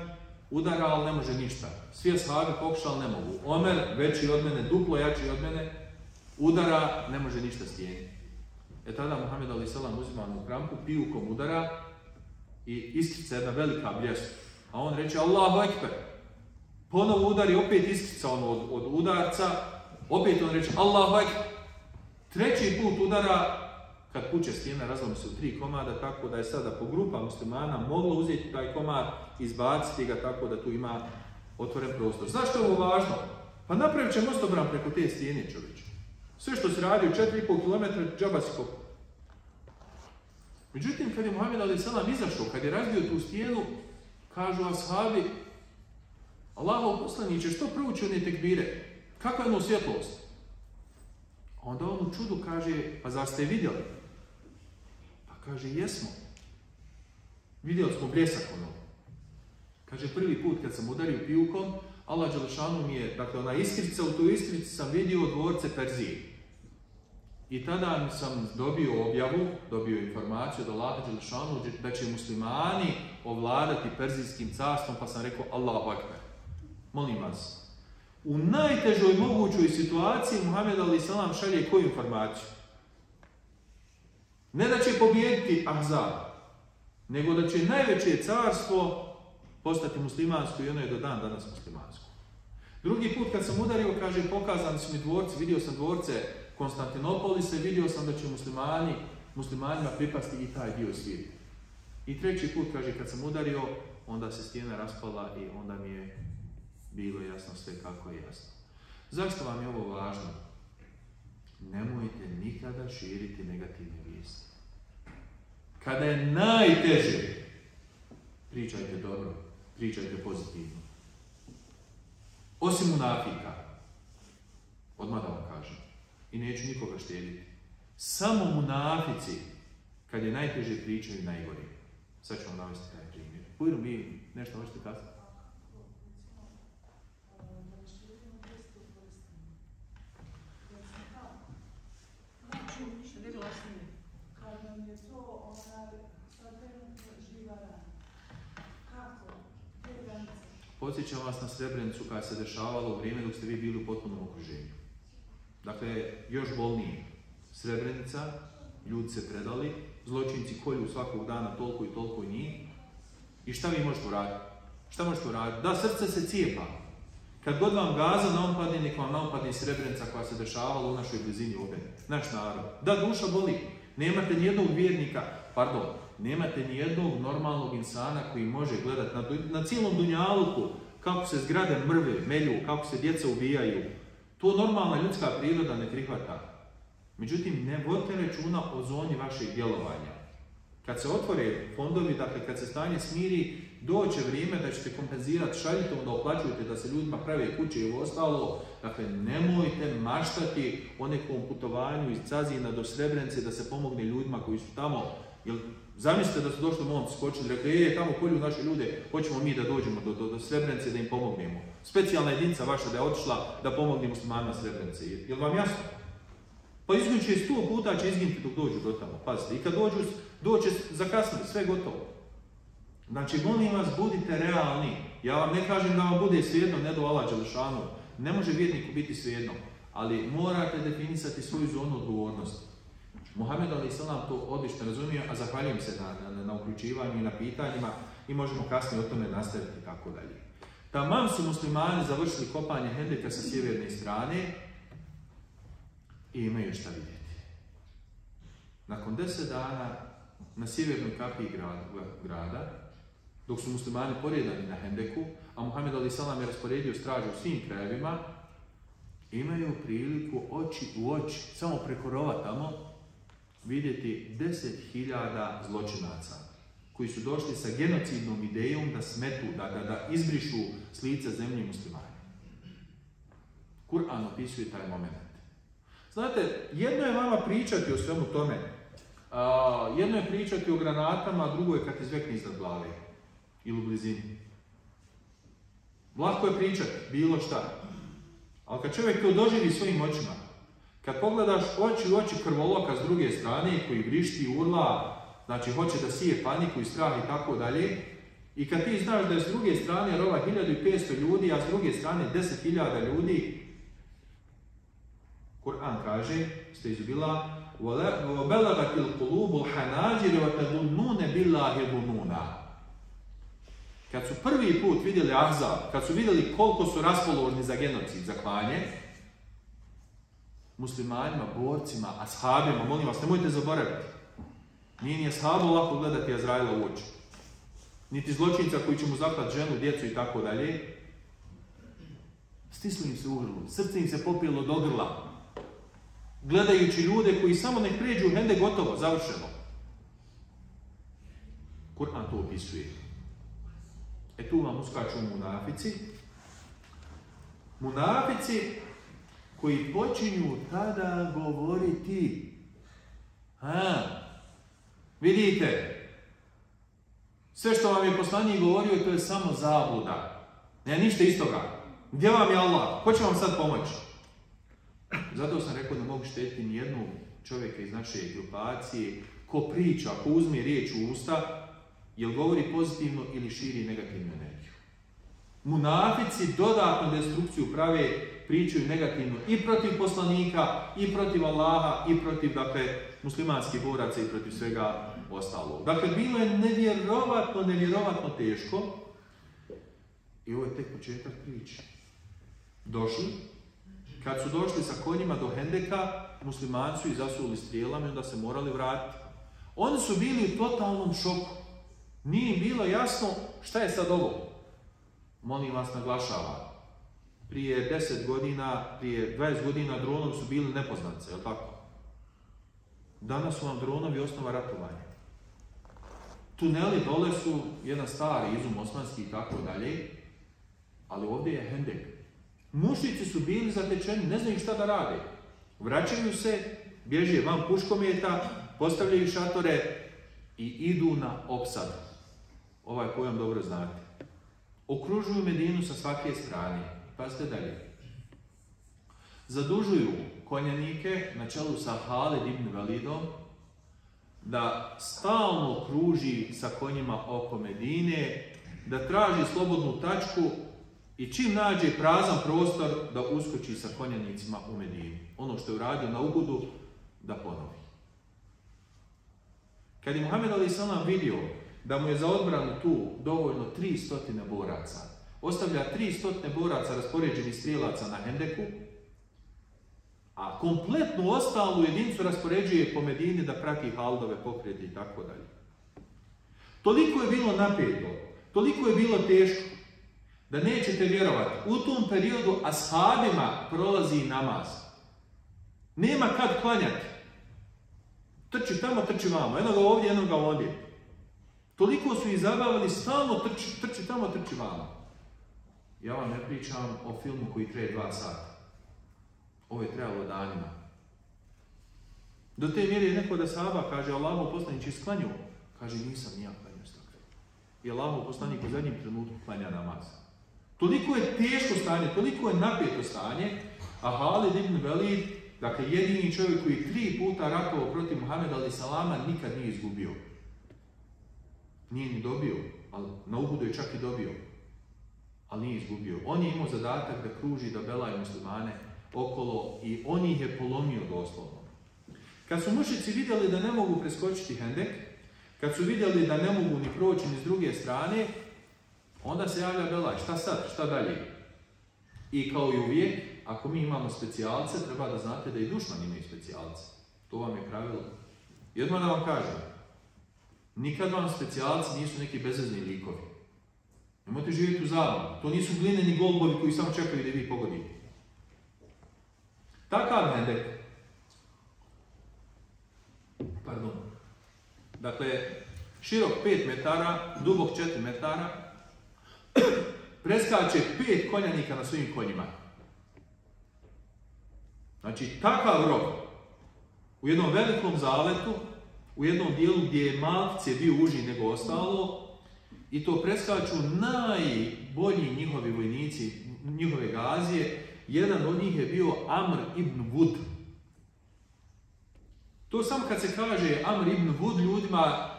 Udara, ali ne može ništa. Svi ashabi pokušali, ne mogu. Omer, veći od mene, duplo jači od mene, udara, ne može ništa stijeniti. E tada Muhammed Ali Salam uzima mu krampu, pijukom udara i iskrica jedna velika bljeska. A on reče Allahu Ekber. Ponovo udari, opet iskrica on od, od udarca, opet on reče Allahu Ekber. Treći put udara, kad kuće stijena razlomi se u tri komada, tako da je sada po grupa muslimana moglo uzeti taj komad, izbaciti ga tako da tu ima otvoren prostor. Zašto je ovo važno? Pa napravit će mostobran preko te stijene čovječe. Sve što se radi u 4,5 km džaba si kopao. Međutim, kad je Muhammed Ali Salam izašao, kad je razbio tu stijenu, kažu ashabi, Allahov poslaniće, što prouči one tekbire? Kakva je ono svjetlost? A onda on u čudu kaže, pa zar ste vidjeli? Pa kaže, jesmo. Vidjeli smo bljesak ono. Kaže, prvi put kad sam udario pijukom, Allah Đelešanu mi je, dakle, ona iskrica, u tu iskrici sam vidio dvorce Perzije. I tada sam dobio objavu, dobio informaciju od Allaha da će muslimani ovladati Perzijskim carstvom, pa sam rekao Allahu Akbar. Molim vas, u najtežoj mogućoj situaciji Muhammed Ali Salam šalje koju informaciju? Ne da će pobijediti Ahzab, nego da će najveće carstvo postati muslimansko i ono je do dan danas muslimansko. Drugi put kad sam udario, kaže, pokazani su mi dvorci, vidio sam dvorce Konstantinopolise, vidio sam da će muslimani, muslimanima pripasti i taj dio svijeta. I treći put, kaže, kad sam udario, onda se stijena raspala i onda mi je bilo jasno sve kako je jasno. Zašto vam je ovo važno? Nemojte nikada širiti negativne vijesti. Kada je najteže, pričajte dobro, pričajte pozitivno. Osim munafika, odmah da vam kažem, i neću nikoga štediti. Samo munafici, kad je najteže pričaju najgori. Sad ću vam navesti taj primjer. Mi nešto hoćete kazati? Podsjećam vas na Srebrenicu koja se dešavala u vrijeme dok ste vi bili u potpunom okruženju. Dakle, još bolnije. Srebrenica, ljudi se predali, zločinci kolju svakog dana toliko i toliko njih. I šta vi možete uraditi? Šta možete uraditi? Da, srce se cijepa. Kad god vam gaza naumpadne, nek vam naumpadne Srebrenica koja se dešavala u našoj blizini ovdje. Naš narod. Da, duša boli. Nemate nijednog vjernika, pardon, nemate nijednog normalnog insana koji može gledati na, na cijelom dunjaluku kako se zgrade mrve, melju, kako se djeca ubijaju. To normalna ljudska priroda ne prihvata. Međutim, ne vodite računa o zoni vašeg djelovanja. Kad se otvore fondovi, dakle kad se stanje smiri, doće vrijeme da ćete kompenzirati, šaljite da oplaćujete da se ljudima prave kuće i ostalo. Dakle, nemojte maštati o nekom putovanju iz Cazina do Srebrenice da se pomogne ljudima koji su tamo. Jer zamislite da su došli momci skočili, rekli, je, tamo kolju naše ljude, hoćemo mi da dođemo do, do, do Srebrenice da im pomognemo. Specijalna jedinica vaša da je otišla da pomogne muslimanima Srebrenice. Jel vam jasno? Pa izginut će sto puta, će izginuti dok dođu do tamo. Pazite, i kad dođu, doće zakasniti, sve gotovo. Znači, molim vas, budite realni. Ja vam ne kažem da vam bude svejedno, ne do Allah Đelešanu. Ne može vjerniku biti svejedno. Ali morate definisati svoju zonu odgovornosti. Mohamed Ali Salam to odlično razumije, a zahvaljujem se na, na, uključivanju i na pitanjima i možemo kasnije o tome nastaviti i tako dalje. Tamam su muslimani završili kopanje Hendeka sa sjeverne strane, i imaju šta vidjeti. Nakon deset dana na sjevernoj kapiji grada, dok su muslimani porijedani na Hendeku, a Muhammed Ali Salam je rasporedio stražu u svim krajevima, imaju priliku oči u oči, samo preko rova tamo, vidjeti deset hiljada zločinaca koji su došli sa genocidnom idejom da smetu, da, da, da izbrišu s zemlje muslimani. Kur'an opisuje taj moment. Znate, jedno je vama pričati o svemu tome. jedno je pričati o granatama, a drugo je kad izvekne iznad glave. Ili u blizini. Lako je pričati, bilo šta. Ali kad čovjek to doživi svojim očima, kad pogledaš oči u oči krvoloka s druge strane, koji vrišti, urla, znači hoće da sije paniku i strah i tako dalje, i kad ti znaš da je s druge strane rova 1500 ljudi, a s druge strane 10.000 ljudi, Kur'an kaže, ste izbila وَبَلَغَتِ الْقُلُوبُ الْحَنَاجِرِ وَتَذُنُّونَ بِاللَّهِ ظُنُونَ Kad su prvi put vidjeli Ahzab, kad su vidjeli koliko su raspoložni za genocid, za klanje, muslimanima, borcima, ashabima, molim vas, nemojte zaboraviti. nije ni ashabu lako gledati Azraela u oči. Niti zločinca koji će mu ženu, djecu i tako dalje. Stisli im se u grlu, srce im se popilo do grla gledajući ljude koji samo ne pređu hende gotovo, završeno. Kur'an to opisuje. E tu vam uskaču munafici. Munafici koji počinju tada govoriti a, vidite, sve što vam je poslanik govorio, to je samo zabluda. Ne, ništa istoga. Gdje vam je Allah? Ko će vam sad pomoći? Zato sam rekao da mogu štetiti nijednog čovjeka iz naše grupacije ko priča, ko uzme riječ u usta, jel govori pozitivno ili širi negativnu energiju. Munafici dodatnu destrukciju prave, pričaju negativno i protiv poslanika, i protiv Allaha, i protiv dakle, muslimanskih boraca i protiv svega ostalog. Dakle, bilo je nevjerovatno, nevjerovatno teško i ovo je tek početak priče. Došli, kad su došli sa konjima do Hendeka, muslimani su ih zasuli strijelama i onda se morali vratiti. Oni su bili u totalnom šoku. Nije im bilo jasno šta je sad ovo. Molim vas naglašava. Prije 10 godina, prije 20 godina dronovi su bili nepoznance, je tako? Danas su vam dronovi osnova ratovanja. Tuneli dole su jedan stari izum osmanski i tako dalje, ali ovdje je hendek. Mušici su bili zatečeni, ne znaju šta da rade. Vraćaju se, bježe van puškometa, postavljaju šatore i idu na opsad. Ovaj pojam dobro znate. Okružuju Medinu sa svake strane. Pazite dalje. Zadužuju konjanike na čelu sa Halid ibn Validom da stalno kruži sa konjima oko Medine, da traži slobodnu tačku i čim nađe prazan prostor da uskoči sa konjanicima u Medini. Ono što je uradio na ugodu, da ponovi. Kad je Muhammed Ali Salam vidio da mu je za odbranu tu dovoljno 300 boraca, ostavlja 300 boraca raspoređenih strijelaca na Hendeku, a kompletnu ostalu jedinicu raspoređuje po Medini da prati haldove, pokreti i tako dalje. Toliko je bilo napeto, toliko je bilo teško, da nećete vjerovati, u tom periodu ashabima prolazi namaz. Nema kad klanjati. Trči tamo, trči vamo. Eno ga ovdje, eno ga ovdje. Toliko su ih zabavili, stalno trči, trči tamo, trči vamo. Ja vam ne pričam o filmu koji traje dva sata. Ovo je trebalo danima. Do te mjere je neko da saba kaže Allahu poslanić sklanju. Kaže nisam nija klanju I Allahu poslanik u zadnjem trenutku klanja namaz. Toliko je teško stanje, toliko je napeto stanje, a Halid ibn Velid, dakle jedini čovjek koji tri puta ratovao protiv Muhameda ali salama nikad nije izgubio. Nije ni dobio, ali na ubudu je čak i dobio. Ali nije izgubio. On je imao zadatak da kruži, da belaje muslimane okolo i on ih je polomio doslovno. Kad su mušici vidjeli da ne mogu preskočiti hendek, kad su vidjeli da ne mogu ni proći ni s druge strane, onda se javlja belaj. Šta sad? Šta dalje? I kao i uvijek, ako mi imamo specijalce, treba da znate da i dušman imaju specijalce. To vam je pravilo. Odmah da vam kažem, nikad vam specijalci nisu neki bezezni likovi. Nemojte živjeti u zabavu. To nisu glineni golbovi koji samo čekaju da vi pogodite. Takav hendek, pardon, dakle, širok 5 metara, dubok 4 metara, preskače pet konjanika na svojim konjima. Znači, takav rok u jednom velikom zaletu, u jednom dijelu gdje je Malkce bio uži nego ostalo, i to preskaču najbolji njihovi vojnici, njihove gazije, jedan od njih je bio Amr ibn Wud. To samo kad se kaže Amr ibn Wud, ljudima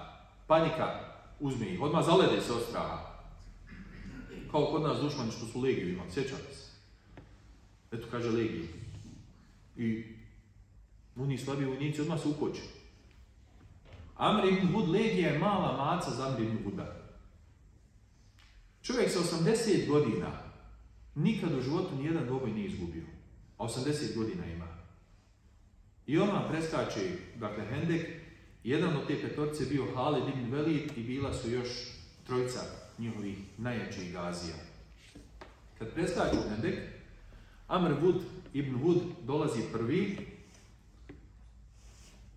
panika uzme ih, odmah zalede se od straha. Kao kod nas dušmani što su legiju imali, sjećate se? Eto kaže legiju. I oni slabiji vojnici odmah se ukoče. Amr ibn Hud legija je mala maca za Amr ibn Huda. Čovjek sa 80 godina nikad u životu nijedan dvoboj nije izgubio. A 80 godina ima. I on vam preskače, dakle, Hendek, jedan od te petorce bio Halid ibn Velid i bila su još trojica njihovih najjačih gazija. Kad preskaču Hendek, Amr Wud ibn Wud dolazi prvi,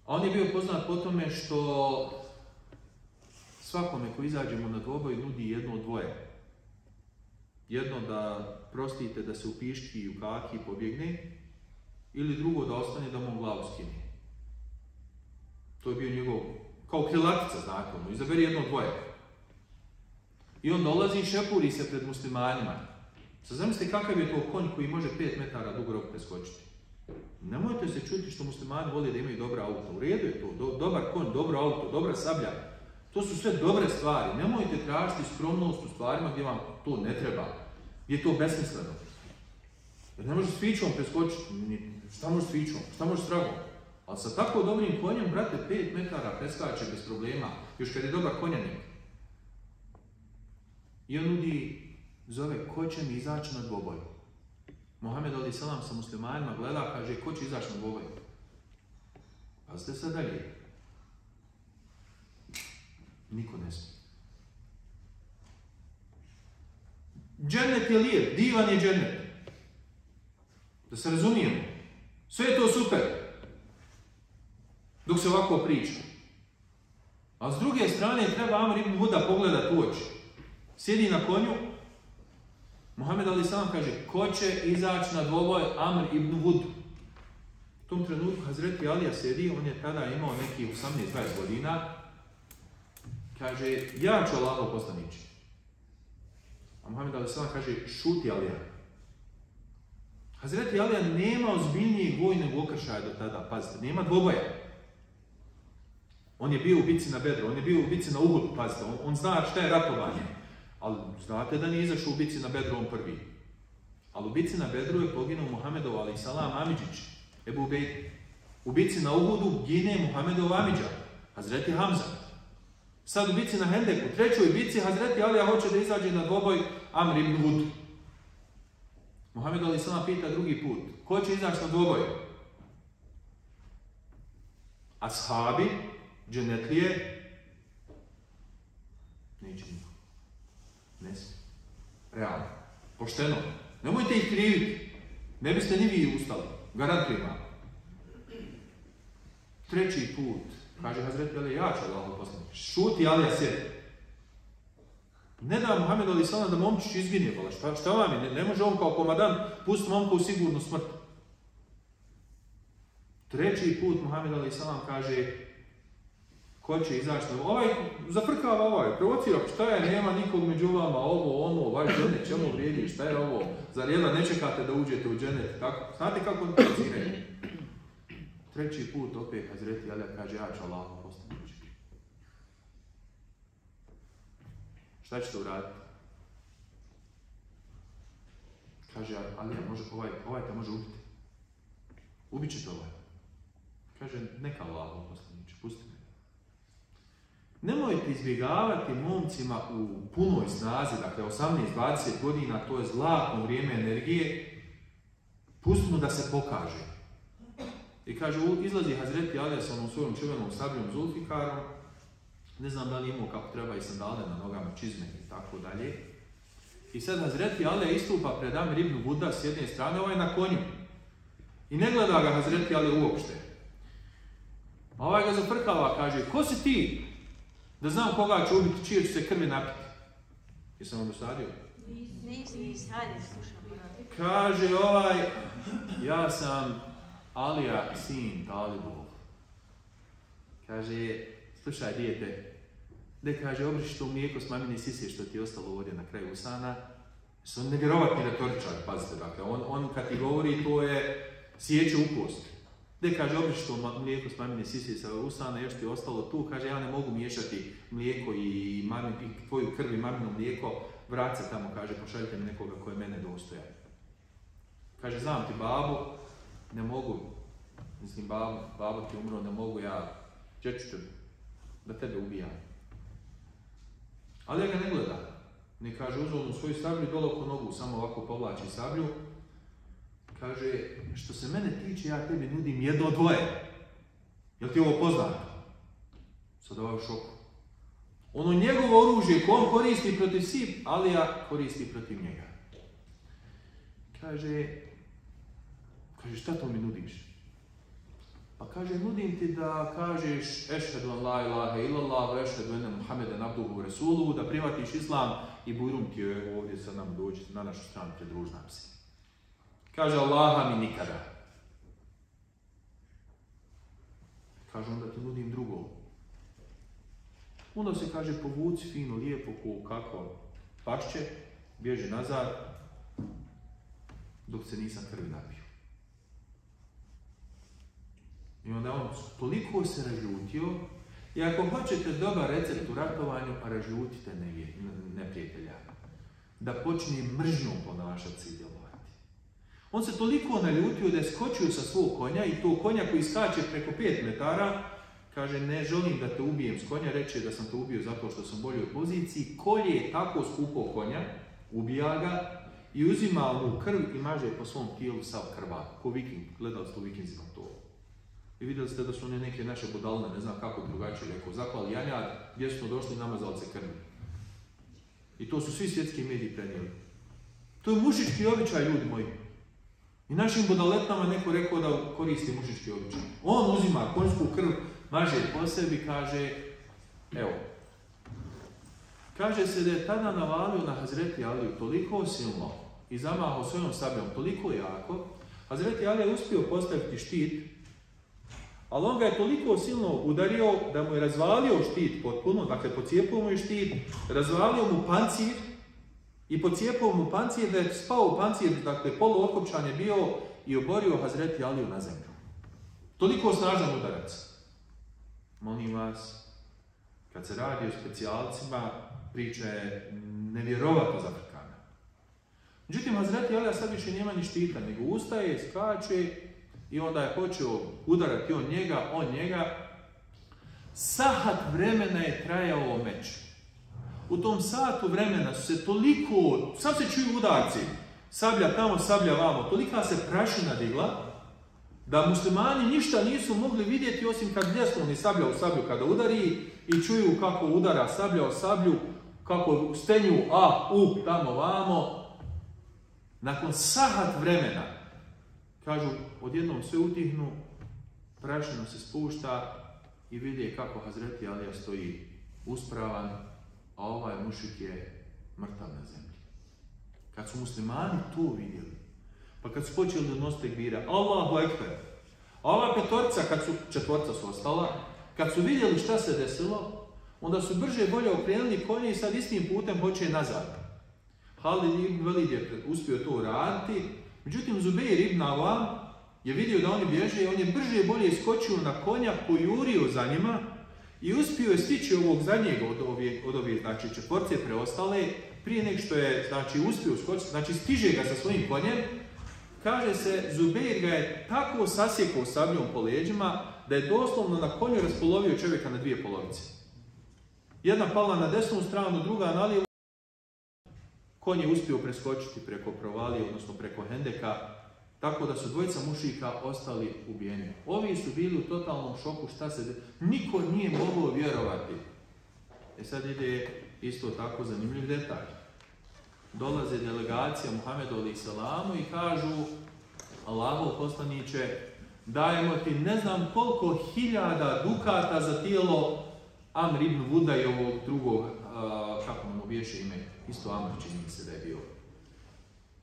a on je bio poznat po tome što svakome ko izađemo na dvoboj nudi jedno od dvoje. Jedno da prostite da se u piški i u kaki pobjegne, ili drugo da ostane da mu glavu skine. To je bio njegov, kao krilatica, znate, ono, izaberi jedno dvoje. I on dolazi i šepuri se pred muslimanima. Sad zamislite kakav je to konj koji može 5 metara dugo rok preskočiti. Nemojte se čuti što muslimani vole da imaju dobra auto. U redu je to, dobar konj, dobro auto, dobra sablja. To su sve dobre stvari. Nemojte tražiti skromnost u stvarima gdje vam to ne treba. Je to besmisleno. Jer ne može s fičom preskočiti. Šta može s fičom? Šta može s tragom? Ali sa tako dobrim konjem, brate, 5 metara preskače bez problema. Još kad je dobar konjanik. I on nudi, zove, ko će mi izaći na dvoboj? Mohamed Ali Salam sa muslimanima gleda, kaže, ko će izaći na dvoboj? Pazite sad dalje. Niko ne smije. Džennet je lijep, divan je džennet. Da se razumijemo. Sve je to super. Dok se ovako priča. A s druge strane treba Amr ibn Huda pogledat u oči. Sjedi na konju. Mohamed Ali sam kaže, ko će izaći na dvoboj Amr ibn Hud? U tom trenutku Hazreti Alija sjedi, on je tada imao neki 18-20 godina. Kaže, ja ću Allaho poslanići. A Mohamed Ali sam kaže, šuti Alija. Hazreti Alija nema ozbiljnijeg vojnog okršaja do tada, pazite, nema dvoboja. On je bio u bici na Bedru, on je bio u bici na Uhudu, pazite, on, on zna šta je ratovanje. Ali znate da nije izašao u bici na Bedru on prvi. Ali u bici na Bedru je poginuo Muhammedov ali salam Amidžić, Ebu Ubejdi. U bici na Uhudu gine Muhammedov Amidža, Hazreti Hamza. Sad u bici na Hendeku, trećoj bici Hazreti Alija hoće da izađe na dvoboj Amr ibn Hud. Muhammed Ali Salam pita drugi put, ko će izaći na dvoboj? Ashabi, dženetlije, neće niko. Ne smije. Realno. Pošteno. Nemojte ih kriviti. Ne biste ni vi ustali. Garantujem vam. Treći put, kaže Hazreti Ali, ja ću Allah poslaniti. Šuti Alija sjedi. Ne da Muhammed Ali Salam da momčić izgine, bola. Šta, šta vam je? Ne, ne može on kao komadan pustiti momka u sigurnu smrt. Treći put Muhammed Ali Salam kaže ko će izaći na ovaj, zafrkava ovaj, provocira, šta je, nema nikog među vama, ovo, ono, ovaj dženet, čemu vrijedi, šta je ovo, zar jedna ne čekate da uđete u dženet, kako, znate kako provociraju? Treći put opet Hazreti Alija kaže, ja ću Allahu postati. Šta ćete uraditi? Kaže, Alija, može, ovaj, ovaj te može ubiti. Ubit ćete ovaj. Kaže, neka Allahu poslaniče, pusti me. Nemojte izbjegavati momcima u punoj snazi, dakle 18-20 godina, to je zlatno vrijeme energije, pustimo da se pokaže. I kaže, izlazi Hazreti Alija sa onom svojom čuvenom sabljom Zulfikarom, ne znam da li imao kako treba i sandale na nogama, čizme i tako dalje. I sad Hazreti Alija istupa pred Amir ibn Buda s jedne strane, ovaj na konju. I ne gleda ga Hazreti Alija uopšte. A ovaj ga zafrkava, kaže, ko si ti? Da znam koga ću ubiti, čije ću se krvi napiti. Jesam vam dosadio? Hajde slušam. Kaže ovaj, ja sam Alija, sin Talibov. Kaže, slušaj dijete, ne kaže, obriši to mlijeko s mamine sise što ti je ostalo ovdje na kraju usana. Su on nevjerovatni retoričar, pazite, dakle, on, on kad ti govori, to je sjeće u kost. Ne kaže, obriši to mlijeko s mamine sise sa usana, još ti je ostalo tu, kaže, ja ne mogu miješati mlijeko i, mami, i tvoju krv i mamino mlijeko, vrat se tamo, kaže, pošaljite mi nekoga koje mene dostoja. Kaže, znam ti babu, ne mogu, mislim, babo, ti umro, ne mogu ja, čečuću, da tebe ubijam. Ali ja ga ne gleda. Ne kaže, uzeo mu svoju sablju dole oko nogu, samo ovako povlači sablju. Kaže, što se mene tiče, ja tebi nudim jedno dvoje. Jel ti ovo poznato? Sad ovaj u šoku. Ono njegovo oružje ko on koristi protiv svih, ali ja koristi protiv njega. Kaže, kaže, šta to mi nudiš? Pa kaže, nudim ti da kažeš ešhedu an la ilaha illallah, ešhedu ene Muhammeden abduhu resuluhu, da prihvatiš islam i bujrum ti je ovdje sa nam dođi na našu stranu, pridružnam se. Kaže, Allaha mi nikada. Kaže, onda ti nudim drugo. Onda se kaže, povuci fino, lijepo, ko kako pašće, bježi nazad, dok se nisam krvi napio. I onda on toliko se razljutio, i ako hoćete dobar recept u ratovanju, razljutite neprijatelja. Da počne mržnjom ponašati se i djelovati. On se toliko naljutio da je skočio sa svog konja i to konja koji skače preko 5 metara, kaže ne želim da te ubijem s konja, reče da sam te ubio zato što sam bolji u poziciji, kolje tako skupo konja, ubija ga i uzima mu krv i maže po svom tijelu sav krva, ko viking, gledali ste u vikinzima to. Vidjeli ste da su one neke naše budalne, ne znam kako drugačije rekao, zaklali janjad, gdje smo došli namazali se krvi. I to su svi svjetski mediji prenijeli. To je mušički običaj, ljudi moji. I našim budaletama neko rekao da koristi mušički običaj. On uzima konjsku krv, maže po sebi, kaže, evo, Kaže se da je tada navalio na Hazreti Aliju toliko silno i zamahao svojom sabljom toliko jako, Hazreti Ali je uspio postaviti štit, ali on ga je toliko silno udario da mu je razvalio štit potpuno, dakle pocijepao mu je štit, razvalio mu pancir i pocijepao mu pancir da je spao u pancir, dakle poluokopčan je bio i oborio Hazreti Aliju na zemlju. Toliko snažan udarac. Molim vas, kad se radi o specijalcima, priča je nevjerovatno zafrkana. Međutim, Hazreti Alija sad više nema ni štita, nego ustaje, skače i onda je počeo udarati on njega, on njega. Sahat vremena je trajao meč. U tom satu vremena su se toliko, sad se čuju udarci, sablja tamo, sablja vamo, tolika se prašina digla, da muslimani ništa nisu mogli vidjeti osim kad ljesnu ni sablja u sablju kada udari i čuju kako udara sablja o sablju, kako stenju A, U, tamo, vamo, nakon sahat vremena, kažu, odjednom sve utihnu, prašino se spušta i vidi kako Hazreti Alija stoji uspravan, a ovaj mušik je mrtav na zemlji. Kad su muslimani to vidjeli, pa kad su počeli donositi tekbira, Allahu ekber, a ova petorca, kad su, četvorca su ostala, kad su vidjeli šta se desilo, onda su brže bolje okrenuli konje i sad istim putem hoće nazad. Halid ibn Velid je uspio to uraditi, međutim Zubeir ibn Alam je vidio da oni bježe i on je brže bolje iskočio na konja, pojurio za njima i uspio je stići ovog zadnjeg od ove, od ove znači, četvorce preostale, prije nek što je znači, uspio skočiti, znači stiže ga sa svojim konjem, kaže se, Zubeir ga je tako sasjekao sabljom po leđima, da je doslovno na konju raspolovio čovjeka na dvije polovice. Jedna pala na desnu stranu, druga na lijevu. Konj je uspio preskočiti preko provalije, odnosno preko hendeka, tako da su dvojica mušika ostali ubijeni. Ovi su bili u totalnom šoku šta se... Niko nije mogao vjerovati. E sad ide isto tako zanimljiv detalj. Dolaze delegacija Muhammedu alaih salamu i kažu Allahov poslaniće, dajemo ti ne znam koliko hiljada dukata za tijelo Amr ibn Vuda i ovog drugog, kako mu obješe ime, isto Amr čini mi se da je bio.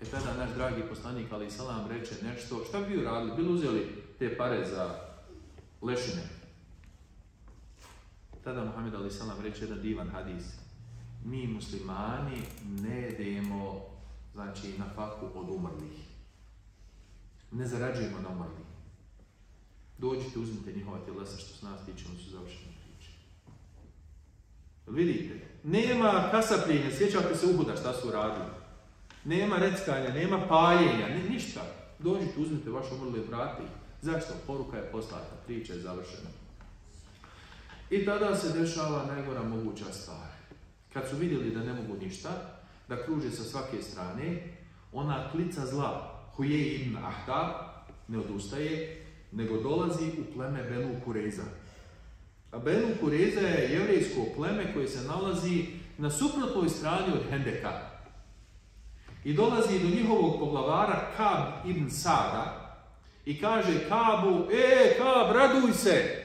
E tada naš dragi poslanik Ali Salam reče nešto, šta bi bio radili? Bili uzeli te pare za lešine. Tada Muhammed Ali Salam reče jedan divan hadis. Mi muslimani ne jedemo znači, na faku od umrlih. Ne zarađujemo na umrlih. Dođite, uzmite njihova tjelesa što s nas tiče, su završeni. Vidite, nema kasapljenja, sjećate se uhuda šta su radili. Nema reckanja, nema paljenja, ne, ništa. Dođite, uzmite vaš umrli vrati. Zašto? Poruka je poslata, priča je završena. I tada se dešava najgora moguća stvar. Kad su vidjeli da ne mogu ništa, da kruže sa svake strane, ona klica zla, Huje ibn Ahta, ne odustaje, nego dolazi u pleme Benu Kureza. A Benu Kureza je jevrejsko pleme koje se nalazi na suprotnoj strani od Hendeka. I dolazi do njihovog poglavara Kab ibn Sada i kaže Kabu, e Kab, raduj se!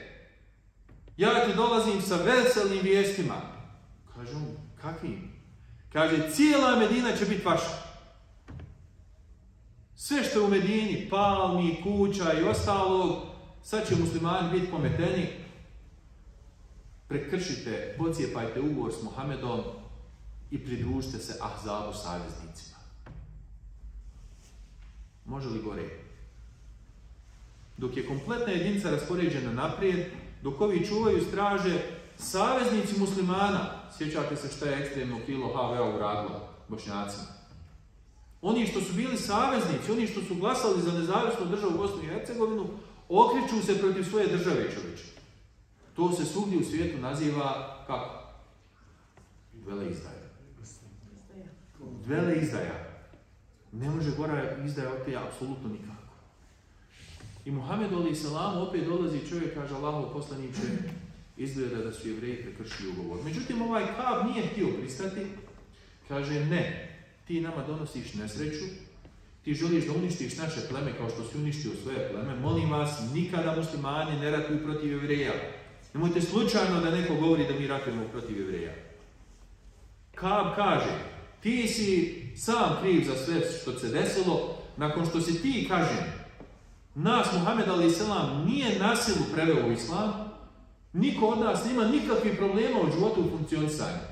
Ja ti dolazim sa veselnim vijestima. Kaže on, kakvim? Kaže, cijela Medina će biti vaša. Sve što je u Medini, palmi, kuća i ostalog, sad će muslimani biti pometeni, prekršite, pocijepajte ugovor s Mohamedom i pridružite se Ahzabu saveznicima. Može li gore? Dok je kompletna jedinica raspoređena naprijed, dok ovi čuvaju straže, saveznici muslimana, sjećate se šta je ekstremno kilo HVA uradilo bošnjacima. Oni što su bili saveznici, oni što su glasali za nezavisnu državu Bosnu i Hercegovinu, okreću se protiv svoje države čovječe. To se svugdje u svijetu naziva kako? Vele izdaja. Vele izdaja. Ne može gora izdaja od te apsolutno nikako. I Muhammed Ali Salam opet dolazi čovjek kaže Allahu poslaniče izgleda da su jevreji prekršili ugovor. Međutim ovaj Kab nije htio pristati. Kaže ne. ti nama donosiš nesreću, ti želiš da uništiš naše pleme kao što si uništio svoje pleme, molim vas, nikada muslimani ne ratuju protiv jevreja. Nemojte slučajno da neko govori da mi ratujemo protiv jevreja. Kab kaže, ti si sam kriv za sve što se desilo, nakon što si ti kažem, nas Muhammed Ali Selam nije nasilu preveo u islam, niko od nas nema nikakvih problema u životu u funkcionisanju.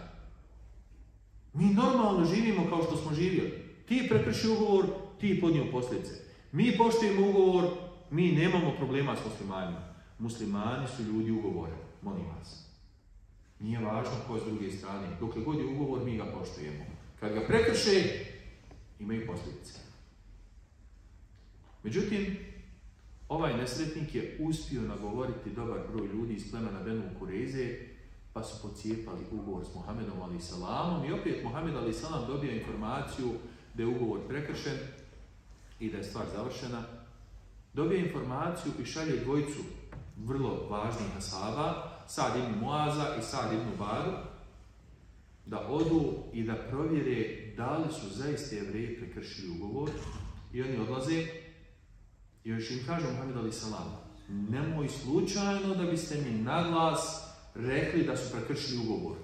Mi normalno živimo kao što smo živjeli. Ti prekrši ugovor, ti podnio posljedice. Mi poštujemo ugovor, mi nemamo problema s muslimanima. Muslimani su ljudi ugovore, molim vas. Nije važno ko je s druge strane. Dokle god je ugovor, mi ga poštujemo. Kad ga prekrše, imaju posljedice. Međutim, ovaj nesretnik je uspio nagovoriti dobar broj ljudi iz plemena Benu Kureze, pa su pocijepali ugovor s Muhammedom ali salamom i opet Muhammed ali salam dobio informaciju da je ugovor prekršen i da je stvar završena. Dobije informaciju i šalje dvojicu vrlo važnih asaba, Sad ibn Muaza i Sad ibn Badu, da odu i da provjere da li su zaista jevreji prekršili ugovor i oni odlaze i još im kaže Muhammed Ali Salam, nemoj slučajno da biste mi na glas rekli da su prekršili ugovor.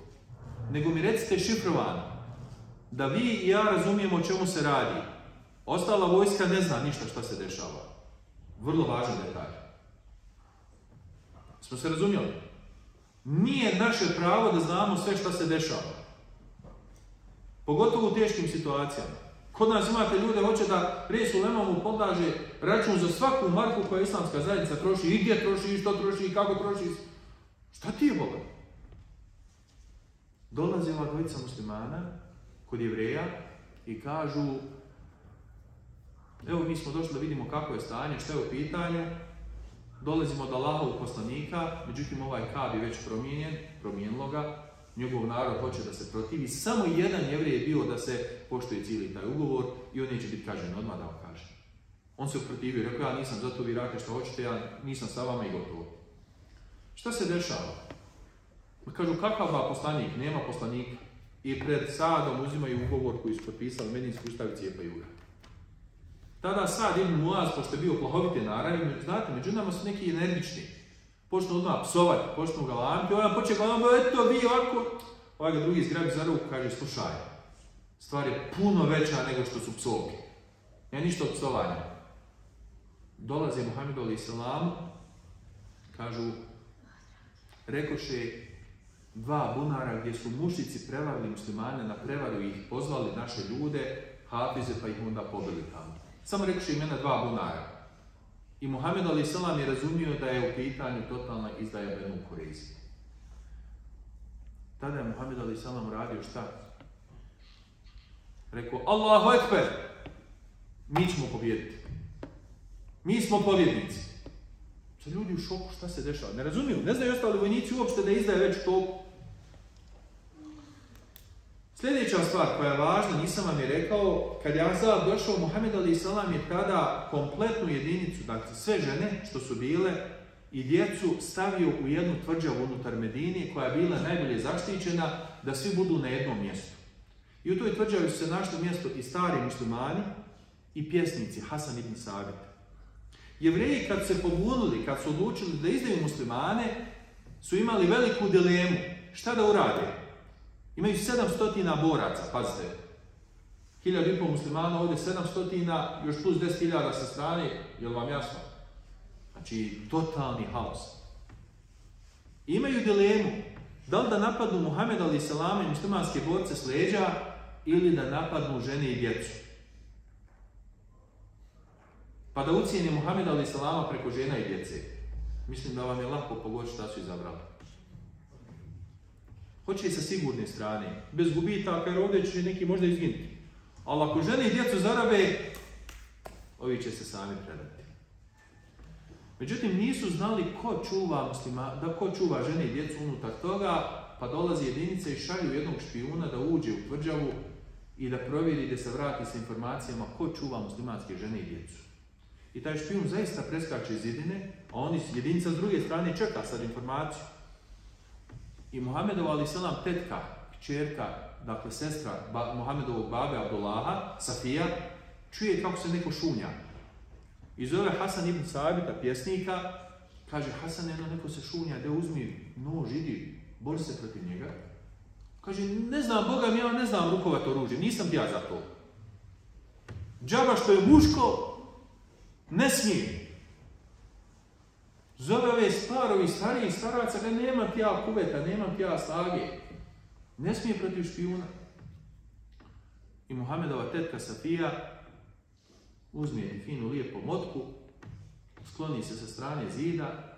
Nego mi recite šifrovano, da vi i ja razumijemo o čemu se radi. Ostala vojska ne zna ništa šta se dešava. Vrlo važan detalj. Smo se razumjeli? Nije naše pravo da znamo sve šta se dešava. Pogotovo u teškim situacijama. Kod nas imate ljude, hoće da Resul mu podaže račun za svaku marku koja islamska zajednica troši, i gdje troši, i što troši, i kako troši. Šta ti je Boga? Dolazi ova dvojica muslimana kod jevreja i kažu evo mi smo došli da vidimo kako je stanje, što je u pitanju, dolazimo do Allahovog poslanika, međutim ovaj Kab je već promijenjen, promijenilo ga, njegov narod hoće da se protivi. Samo jedan jevrij je bio da se poštuje cijeli taj ugovor i on neće biti kažen odmah da vam kaže. On se protivio rekao, ja nisam zato vi radite što hoćete, ja nisam sa vama i gotovo. Šta se dešava? Kažu, kakav ba poslanik? Nema poslanika. I pred Sadom uzimaju ugovor koji su potpisali Medinski ustav i cijepaju. Tada Sad ibn Muaz, pošto je bio plahovite naravi, znate, među nama su neki energični. Počnu odmah psovati, počnu ga lampi, ona počne ga eto vi ovako. Ovaj ga drugi zgrabi za ruku, kaže, slušaj, stvar je puno veća nego što su psovke. Ne ništa od psovanja. Dolaze Muhammed ali salam, kažu, rekoše dva bunara gdje su mušici prevarili muslimane na prevaru ih pozvali naše ljude, hafize pa ih onda pobili tamo. Samo rekoše imena dva bunara. I Muhammed Ali Salam je razumio da je u pitanju totalna izdaja Benu Kurezi. Tada je Muhammed Salam radio šta? Rekao, Allahu Ekber! Mi ćemo pobjediti. Mi smo pobjednici. Sa ljudi u šoku šta se dešava. Ne razumiju, ne znaju ostali vojnici uopšte da izdaje već to Sljedeća stvar koja je važna, nisam vam je rekao, kad je Azab došao, Muhammed Ali Salam je tada kompletnu jedinicu, dakle sve žene što su bile i djecu stavio u jednu tvrđavu unutar Medinije koja je bila najbolje zaštićena da svi budu na jednom mjestu. I u toj tvrđavi su se našli mjesto i stari muslimani i pjesnici Hasan ibn Sabit. Jevreji kad se pobunili, kad su odlučili da izdaju muslimane, su imali veliku dilemu. Šta da urade? Imaju 700 boraca, pazite. Hiljadu i pol muslimana, ovdje 700, još plus 10.000 sa strane, je li vam jasno? Znači, totalni haos. Imaju dilemu, da li da napadnu Muhammed ali i muslimanske borce s leđa ili da napadnu žene i djecu. Pa da ucijeni Muhammed ali preko žena i djece. Mislim da vam je lako pogoditi šta su izabrali. Hoće sa sigurne strane, bez gubitaka, jer ovdje će neki možda izginuti. Ali ako žene i djecu zarabe, ovi će se sami predati. Međutim, nisu znali ko čuva, muslima, da ko čuva žene i djecu unutar toga, pa dolazi jedinica i šalju jednog špijuna da uđe u tvrđavu i da provjeri da se vrati sa informacijama ko čuva muslimanske žene i djecu. I taj špijun zaista preskače iz jedine, a oni jedinica s druge strane čeka sad informaciju. I Muhammedova ali selam tetka, kćerka dakle sestra ba, Mohamedovog babe Abdullaha, Safija, čuje kako se neko šunja. I zove Hasan ibn Sabita, pjesnika, kaže Hasan, jedno neko se šunja, da uzmi nož, idi, bori se protiv njega. Kaže, ne znam, Boga ja ne znam rukovat oružje, nisam ja za to. Džaba što je muško, ne smije. Zove ove starovi, stariji staraca, ga nemam ti ja kuveta, nemam ti ja snage. Ne smije protiv špijuna. I Muhammedova tetka Safija uzme finu lijepo motku, skloni se sa strane zida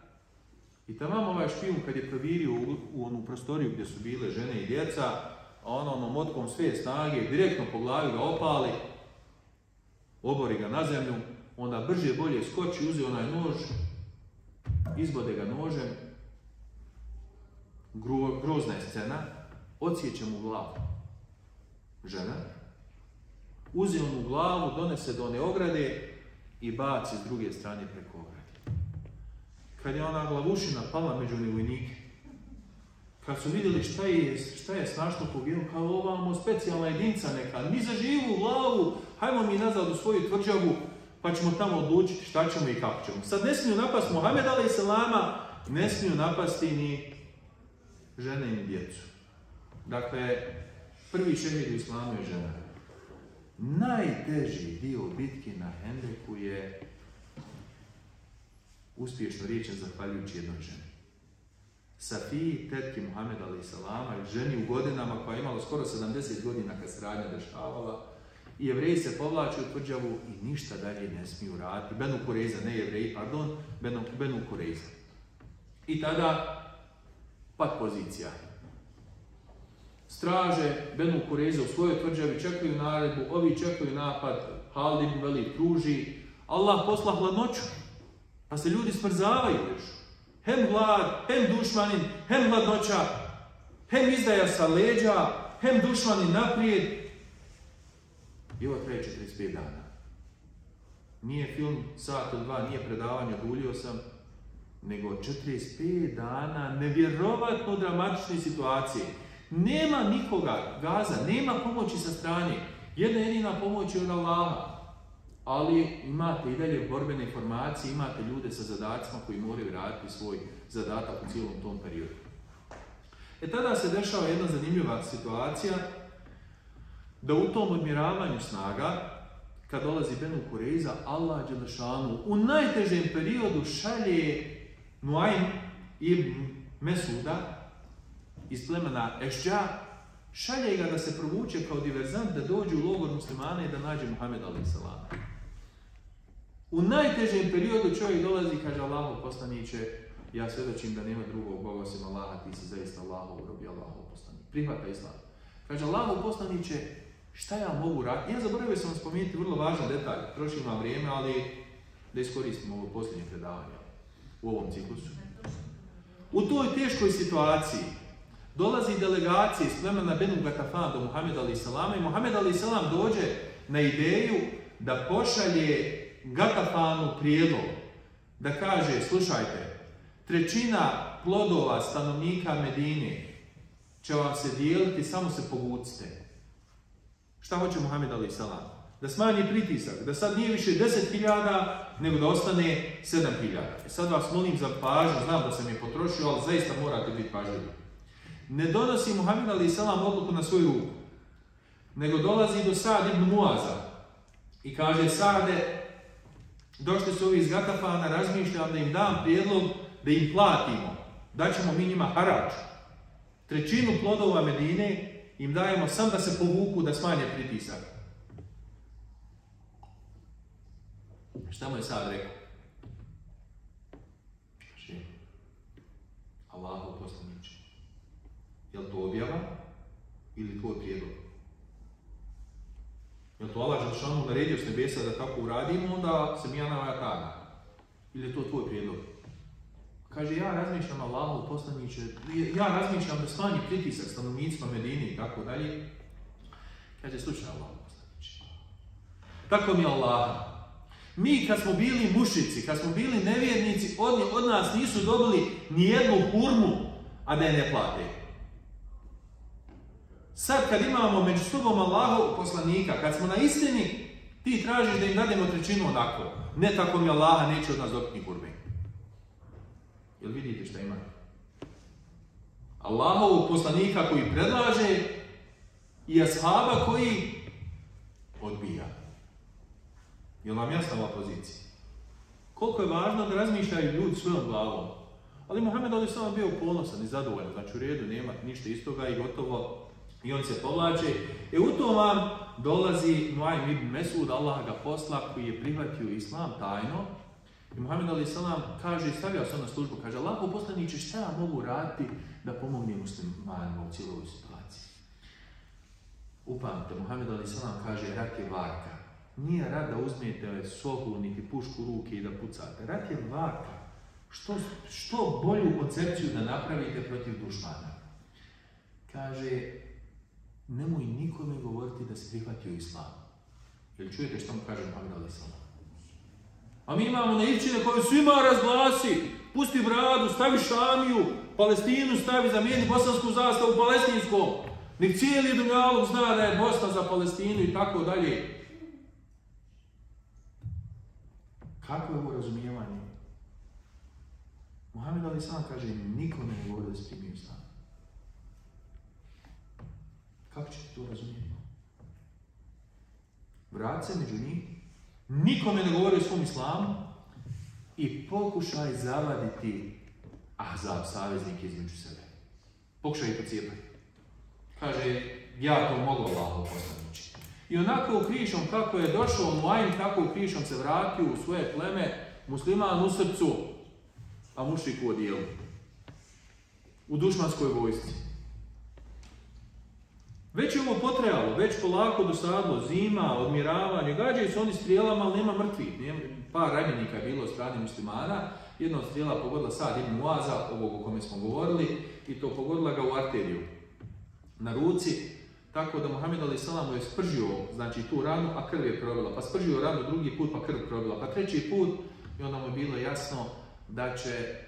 i tamo ovaj špijun kad je provirio u, u onu prostoriju gdje su bile žene i djeca, a ono onom motkom sve snage direktno po glavi ga opali, obori ga na zemlju, onda brže bolje skoči, uze onaj nož, izbode ga nožem, Gro, grozna je scena, odsjeće mu glavu. Žena, uze onu glavu, donese do one ograde i baci s druge strane preko ograde. Kad je ona glavušina pala među vojnike, kad su vidjeli šta je, šta je snašno pobijeno, kao ovamo specijalna jedinca neka, ni za živu glavu, hajmo mi nazad u svoju tvrđavu, pa ćemo tamo odlučiti šta ćemo i kako ćemo. Sad ne smiju napasti Mohamed Ali Selama, ne smiju napasti ni žene i djecu. Dakle, prvi šehid u islamu je žena. Najteži dio bitke na Hendeku je uspješno riječen zahvaljujući jednoj ženi. Safiji, tetki Muhammed Ali Salama, ženi u godinama koja je imala skoro 70 godina kad se radnja dešavala, i jevreji se povlače u tvrđavu i ništa dalje ne smiju raditi. Benu Kureza, ne jevreji, pardon, Benu, Benu Kureza. I tada pad pozicija. Straže Benu Kureza u svojoj tvrđavi čekaju naredbu, ovi čekaju napad, Halid veli kruži, Allah posla hladnoću, pa se ljudi smrzavaju još. Hem glad, hem dušmanin, hem hladnoća, hem izdaja sa leđa, hem dušmanin naprijed, i ovo traje 45 dana. Nije film sat ili dva, nije predavanje, oduljio sam, nego 45 dana nevjerovatno dramatične situacije. Nema nikoga, gaza, nema pomoći sa strane. Jedna jedina pomoć je od Allaha. Ali imate i dalje borbene informacije, imate ljude sa zadacima koji moraju raditi svoj zadatak u cijelom tom periodu. E tada se dešava jedna zanimljiva situacija, da u tom odmjeravanju snaga, kad dolazi Benu Kureiza, Allah Đelešanu u najtežem periodu šalje Nuaym ibn Mesuda iz plemena Ešđa, šalje ga da se provuče kao diverzant, da dođe u logor muslimana i da nađe Muhammed a.s. U najtežem periodu čovjek dolazi i kaže Allahov poslaniće, ja svjedočim da nema drugog Boga osim Allaha, ti si zaista Allahov rob i Allahov. Prihvata islam. Kaže Allahov poslaniće, Šta ja mogu raditi? Ja zaboravio sam spomenuti vrlo važan detalj, trošim vam vrijeme, ali da iskoristim ovo posljednje predavanje u ovom ciklusu. U toj teškoj situaciji dolazi delegacija iz plemena Benu Gatafan do Muhammed Ali Salama i Muhammed Ali Salam dođe na ideju da pošalje Gatafanu prijedlog da kaže, slušajte, trećina plodova stanovnika Medine će vam se dijeliti, samo se povucite. Šta hoće Muhammed Ali Salam? Da smanji pritisak, da sad nije više 10.000, nego da ostane 7.000. E sad vas molim za pažnju, znam da sam je potrošio, ali zaista morate biti pažljivi. Ne donosi Muhammed Ali Salam odluku na svoju ruku, nego dolazi do Sad ibn Muaza i kaže Sade, došli su ovi iz Gatafana, razmišljam da im dam prijedlog da im platimo, da ćemo mi njima harač. Trećinu plodova Medine im dajemo sam da se povuku, da smanje pritisak. Šta mu je sad rekao? Kaže, Allahu poslaniče, je li to objava ili tvoj prijedlog? Je li to Allah Želšanu naredio s nebesa da tako uradimo, onda se mi ja na Ili je to tvoj prijedlog? Kaže, ja razmišljam Allahu poslaniće, ja razmišljam da smanji pritisak stanovnicima Medini i tako dalje. Kaže, slušaj Allahu poslaniće. Tako mi Allah. Mi kad smo bili mušici, kad smo bili nevjernici, od, od nas nisu dobili ni jednu kurmu, a da je ne plate. Sad kad imamo među sobom Allahu poslanika, kad smo na istini, ti tražiš da im dademo trećinu onako. Ne tako mi Allaha neće od nas dobiti ni kurbe. Jel vidite šta ima? Allahovog poslanika koji predlaže i ashaba koji odbija. Jel vam jasna ova pozicija? Koliko je važno da razmišljaju ljudi svojom glavom. Ali Muhammed Ali samo bio ponosan i zadovoljan, znači u redu nema ništa istoga i gotovo i on se povlače. E u to vam dolazi Nuaym ibn Mesud, Allah ga posla, koji je prihvatio islam tajno. I Muhammed Ali Salam kaže, stavio se na službu, kaže, Allah poslaniće šta ja mogu raditi da pomognem muslimanima u cijeloj situaciji. Upamte, Muhammed Ali Salam kaže, rat je varka. Nije rad da uzmete sohu niti pušku ruke i da pucate. Rat je varka. Što, što bolju koncepciju da napravite protiv dušmana. Kaže, nemoj nikome govoriti da si prihvatio islam. Jel čujete što mu kaže Muhammed Ali Salam? A mi imamo naivčine koje svima razglasi, pusti bradu, stavi Šamiju, Palestinu stavi, zamijeni bosansku zastavu palestinskom. Nek cijeli Dunjalog zna da je Bosna za Palestinu i tako dalje. Kako je ovo razumijevanje? Muhammed Ali sam kaže, nikome ne govori da si islam. Kako ćete to razumijeti? Vrat se među njih, nikome ne govori o svom islamu i pokušaj zavaditi Ahzab, saveznik između sebe. Pokušaj ih pocijepati. Kaže, ja to mogu Allahu poslanići. I onako u krišom kako je došao Muajn, kako u krišom se vratio u svoje pleme, musliman u srcu, a mušik u odijelu. U dušmanskoj vojsci. Već je ovo potrejalo, već polako dosadlo, zima, odmiravanje, gađaju se oni strijelama, ali nema mrtvih. Nema, par ranjenika je bilo od strane muslimana, jedna od strijela pogodila sad Ibn Muaza, ovog o kome smo govorili, i to pogodila ga u arteriju na ruci, tako da Muhammed Ali Salam je spržio znači, tu ranu, a krv je probila, pa spržio ranu drugi put, pa krv probila, pa treći put, i onda mu je bilo jasno da će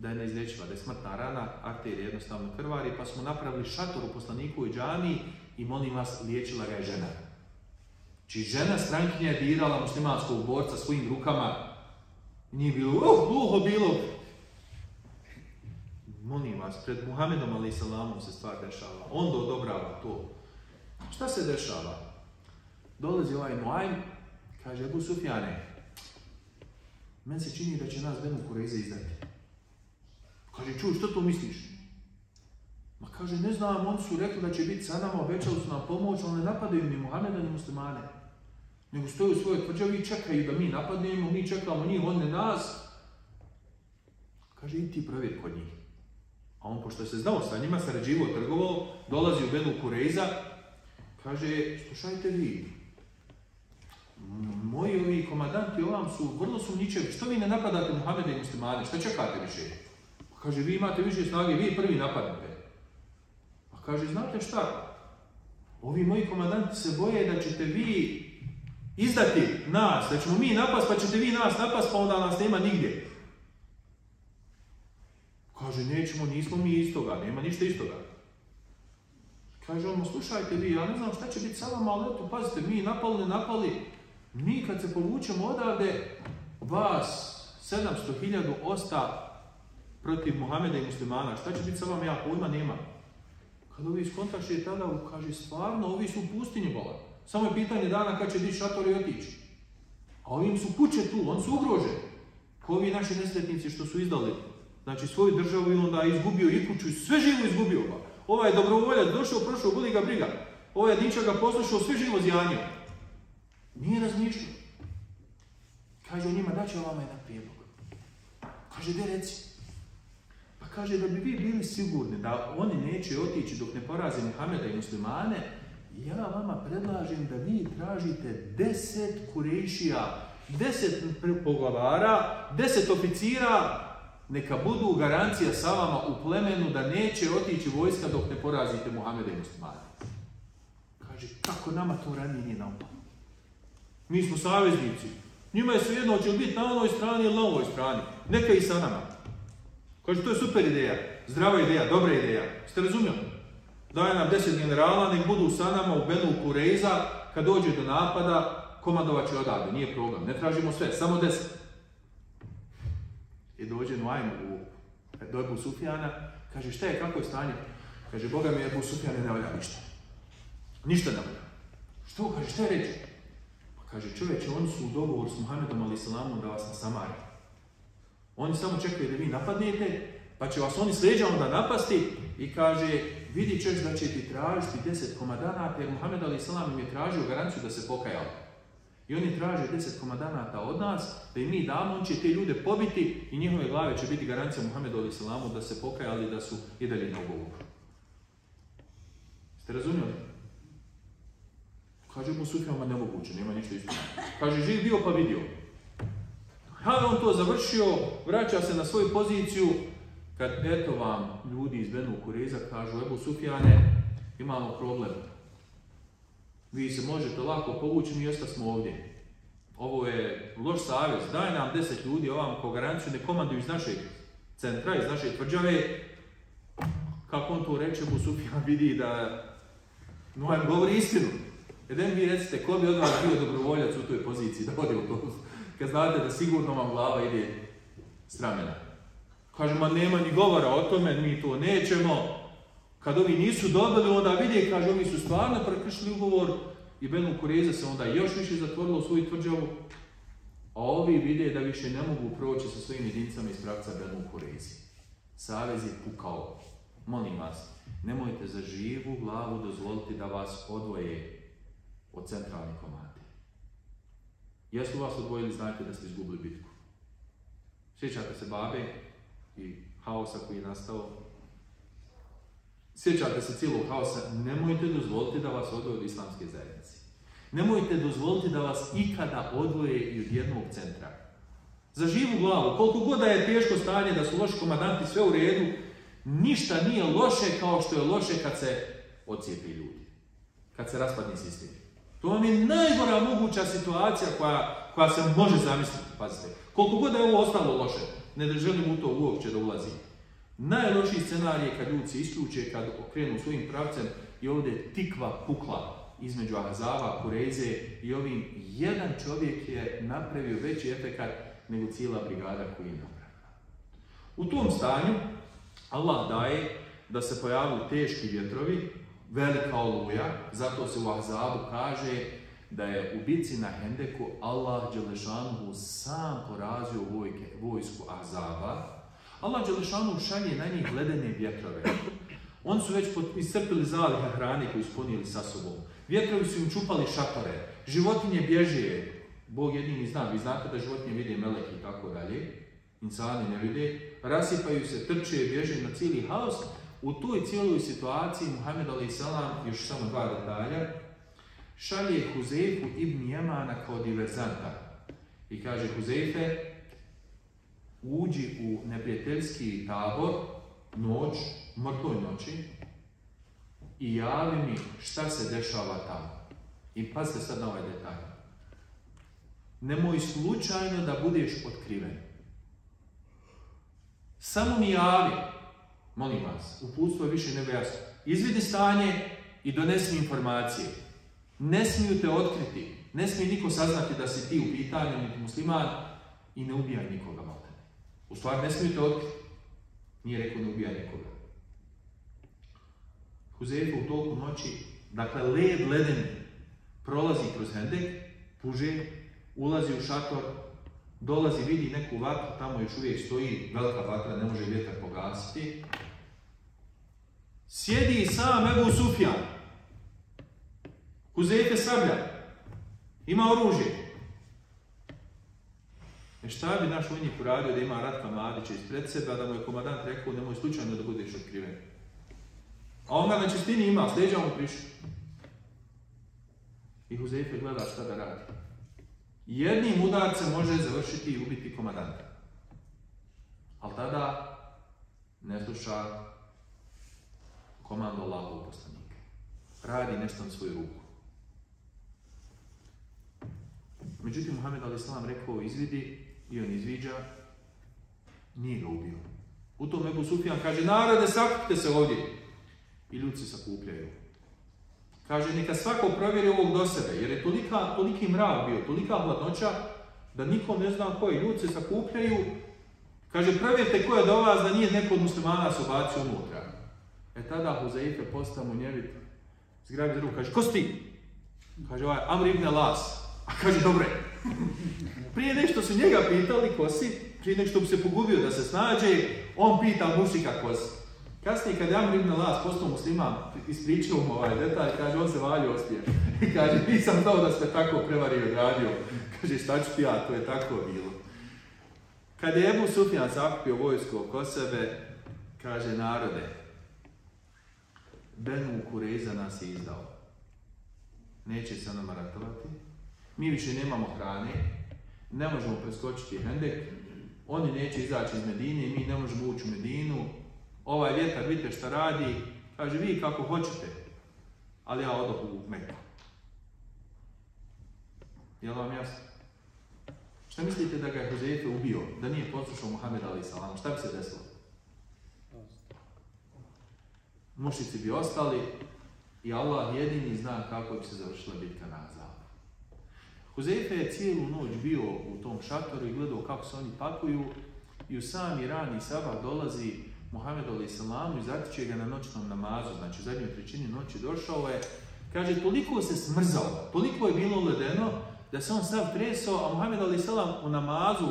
da je neizlječiva, da je smrtna rana, arterija jednostavno krvari, pa smo napravili šator u poslaniku i džami i molim vas, liječila ga je žena. Či žena strankinja je dirala muslimanskog borca svojim rukama, nije bilo, uh, gluho bilo. Molim vas, pred Muhammedom ali salamom se stvar dešava. On odobrava to. Šta se dešava? Dolazi ovaj Nuaym, kaže, Abu Sufjane, meni se čini da će nas Benu Kureze izdati. Kaže, čuj, što to misliš? Ma kaže, ne znam, oni su rekli da će biti sa nama, obećali su nam pomoć, ali ne napadaju ni Muhammeda ni muslimane. Nego stoju u svojoj tvrđavi i čekaju da mi napadnemo, mi čekamo njih, on ne nas. Kaže, i ti provjeri kod njih. A on, pošto se znao sa njima, sarađivo, trgovao, dolazi u Benu Kureza, kaže, slušajte vi, moji ovi komadanti ovam su vrlo sumnjičevi, što vi ne napadate Muhammeda i muslimane, što čekate više? Pa kaže, vi imate više snage, vi prvi napadnete. Pa kaže, znate šta, ovi moji komadanti se boje da ćete vi izdati nas, da ćemo mi napast, pa ćete vi nas napast, pa onda nas nema nigdje. Kaže, nećemo, nismo mi istoga, nema ništa istoga. Kaže ono, slušajte vi, ja ne znam šta će biti sa vama, ali eto, pazite, mi napali, ne napali, mi kad se povučemo odavde, vas 700.000 osta protiv Muhameda i muslimana, šta će biti sa vama, ja pojma nema. Kad ovi iskontaše tada, kaže, stvarno, ovi su u pustinji bola. Samo je pitanje dana kad će dići šator i otići. A ovim su kuće tu, oni su ugroženi. Ko ovi naši nesretnici što su izdali znači svoju državu i onda izgubio i kuću, sve živo izgubio ga. Ovaj je dobrovoljac došao, prošao, boli ga briga. Ovaj je ga poslušao, sve živo zjanio. Nije razmišljao. Kaže o njima, daće vama jedan prijedlog. Kaže, gdje reci? Kaže, da bi vi bili sigurni da oni neće otići dok ne poraze Muhameda i muslimane, ja vama predlažem da vi tražite deset kurešija, deset poglavara, deset oficira, neka budu garancija sa vama u plemenu da neće otići vojska dok ne porazite Muhameda i muslimane. Kaže, kako nama to ranije nije naopako? Mi smo saveznici. Njima je svejedno li biti na onoj strani ili na ovoj strani. Neka i sa nama. Kaže, to je super ideja, zdrava ideja, dobra ideja. Ste razumjeli? Daj nam deset generala, nek budu sa nama u Benu Kureiza, kad dođe do napada, komandovat će odavde, nije problem. Ne tražimo sve, samo deset. I dođe Nuajm u do Ebu Sufjana, kaže šta je, kako je stanje? Kaže, Boga mi Ebu Sufjane ne valja ništa. Ništa ne valja. Što? Kaže, šta je reći? Pa kaže, čovječe, oni su u dogovoru s Muhammedom ali da vas nasamari. Oni samo čekaju da vi napadnete, pa će vas oni s onda napasti i kaže, vidi ćeš da će ti tražiti deset komadanata, jer Muhammed ali salam im je tražio garanciju da se pokajao. I oni traže deset komadanata od nas, da im mi damo, on će te ljude pobiti i njihove glave će biti garancija Muhammedu ali salamu da se pokajali da su i dalje na ugovoru. Ste razumjeli? Kaže mu Sufjan, nemoguće, nema ništa isto. Kaže, živ bio pa vidio. Kada on to završio, vraća se na svoju poziciju, kad eto vam ljudi iz Benu Kureza kažu, Ebu Sufjane, imamo problem. Vi se možete lako povući, mi smo ovdje. Ovo je loš savez, daj nam deset ljudi ovam ko garanciju, ne komanduju iz našeg centra, iz naše tvrđave. Kako on to reče, Ebu Sufjan vidi da Noem govori istinu. Jedan vi recite, ko bi od vas bio dobrovoljac u toj poziciji da ode u to, kad znate da sigurno vam glava ide s ramena. Kaže, ma nema ni govora o tome, mi to nećemo. Kad ovi nisu dobili, onda vidi, kaže, oni su stvarno prekršili ugovor i Benu Kureza se onda još više zatvorilo u svoju tvrđavu, a ovi vide da više ne mogu proći sa svojim jedinicama iz pravca Benu Kurezi. Savez je pukao. Molim vas, nemojte za živu glavu dozvoliti da vas odvoje od centralne komande. Jesu vas odvojili, znate da ste izgubili bitku. Sjećate se babe i haosa koji je nastao. Sjećate se cijelog haosa. Nemojte dozvoliti da vas odvoje od islamske zajednice. Nemojte dozvoliti da vas ikada odvoje i od jednog centra. Za živu glavu, koliko god da je teško stanje, da su loši komandanti sve u redu, ništa nije loše kao što je loše kad se ocijepi ljudi. Kad se raspadne sistem. To vam je najgora moguća situacija koja, koja se može zamisliti. Pazite, koliko god je ovo ostalo loše, ne želim u to uopće da ulazim. Najlošiji scenarij je kad ljudi se isključe, kad okrenu svojim pravcem i ovdje tikva pukla između Ahzava, Kureze i ovim. Jedan čovjek je napravio veći efekat nego cijela brigada koji je napravila. U tom stanju Allah daje da se pojavaju teški vjetrovi, velika oluja, zato se u Ahzabu kaže da je u bici na Hendeku Allah Đelešanu sam porazio vojke, vojsku Ahzaba. Allah Đelešanu šalje na njih ledene vjetrove. Oni su već iscrpili zalihe hrane koju su sa sobom. Vjetrovi su im čupali šatore. Životinje bježe. Bog jedini zna. Vi znate da životinje vide meleki i tako dalje. Insani ne vide. Rasipaju se, trče, bježe na cijeli haos. U toj cijeloj situaciji Muhammed a.s. još samo dva detalja, šalje Huzeifu ibn Jemana kao diverzanta. I kaže Huzeife, uđi u neprijateljski tabor, noć, mrtvoj noći, i javi mi šta se dešava tamo. I pazite sad na ovaj detalj. Nemoj slučajno da budeš otkriven. Samo mi javi, molim vas, uputstvo je više nego jasno. Izvidi stanje i donesi informacije. Ne smiju te otkriti, ne smije niko saznati da si ti u pitanju, niti musliman i ne ubijaj nikoga, maltene. U stvari, ne smiju te otkriti. Nije rekao ne ubijaj nikoga. Huzefa u toku noći, dakle led leden prolazi kroz hendek, puže, ulazi u šator, dolazi, vidi neku vatru, tamo još uvijek stoji velika vatra, ne može vjetar pogasiti. Sjedi sam Ebu Sufjan. Huzefe sablja. Ima oružje. E šta bi naš vojnik uradio da ima Ratka Mladića ispred sebe, da mu je komadant rekao nemoj slučajno da budeš otkriven. A on ga na čistini ima, s mu prišao. I Huzefe gleda šta da radi. Jednim udarcem može završiti i ubiti komadanta. Ali tada ne sluša komando Allahovog poslanika. Radi nešto na svoju ruku. Međutim, Muhammed a.s. rekao izvidi i on izviđa, nije ga ubio. U tom Ebu Sufjan kaže, narode, sakupite se ovdje. i ljudi se sakupljaju. Kaže, neka svako provjeri ovog do sebe, jer je tolika, toliki mrak bio, tolika hladnoća, da niko ne zna koji. Ljudi se sakupljaju, kaže, provjerite ko je do vas da nije neko od muslimana se obacio unutra. E tada Huzeife posta mu njevit, zgrabi za ruku, kaže, ko si ti? Kaže, ovaj, Amr ibn Las. A kaže, dobre. Prije nešto su njega pitali ko si, prije nešto bi se pogubio da se snađe, on pita mušika ko si. Kasnije kad Amr ibn Las postao musliman, ispričao mu ovaj detalj, kaže, on se valio ospije. I kaže, nisam to da ste tako prevario odradio. Kaže, šta ću ti ja, to je tako bilo. Kad je Ebu Sufjan sakupio vojsko oko sebe, kaže, narode, Benu Kureza nas je izdao. Neće se nama ratovati. Mi više nemamo hrane, ne možemo preskočiti Hendek, oni neće izaći iz Medine, mi ne možemo ući u Medinu, ovaj vjetar, vidite šta radi, kaže vi kako hoćete, ali ja odoh u Meku. Jel vam jasno? Šta mislite da ga je Huzefe ubio, da nije poslušao Muhammed Ali Salam? Šta bi se desilo? Mušici bi ostali i Allah jedini zna kako bi se završila bitka na. Huzefe je cijelu noć bio u tom šatoru i gledao kako se oni pakuju i u sami rani sabah dolazi Muhammed Salamu i zatiče ga na noćnom namazu, znači u zadnjoj trećini noći došao je, kaže toliko se smrzao, toliko je bilo ledeno da se on sav tresao, a Muhammed Ali Salam u namazu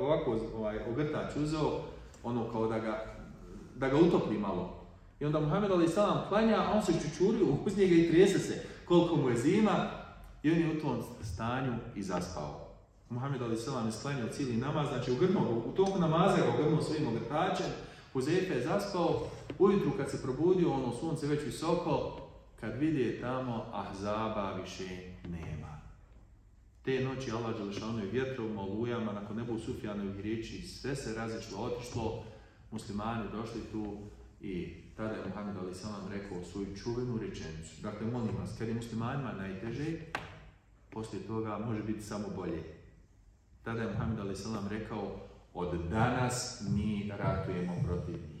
ovako ovaj, ogrtač uzeo, ono kao da ga, da ga utopli malo. I onda Muhammed Ali Salam klanja, a on se čučurio uz njega i trese se koliko mu je zima i on je u tom stanju i zaspao. Muhammed Ali Salam je sklanjao cijeli namaz, znači ugrnuo, u toku namaza ga ugrnuo svojim ogrtačem, Huzefe je zaspao, ujutru kad se probudio, ono sunce već visoko, kad vidi tamo, Ahzaba više nema. Te noći Allah Đelešanu je vjetrom, olujama, nakon nebu Sufjanovih riječi, sve se razišlo, otišlo, muslimani došli tu i tada je Muhammed Ali Salam rekao svoju čuvenu rečenicu. Dakle, molim vas, kad je muslimanima najteže, poslije toga može biti samo bolje. Tada je Muhammed Ali Salam rekao, od danas mi ratujemo protiv njih.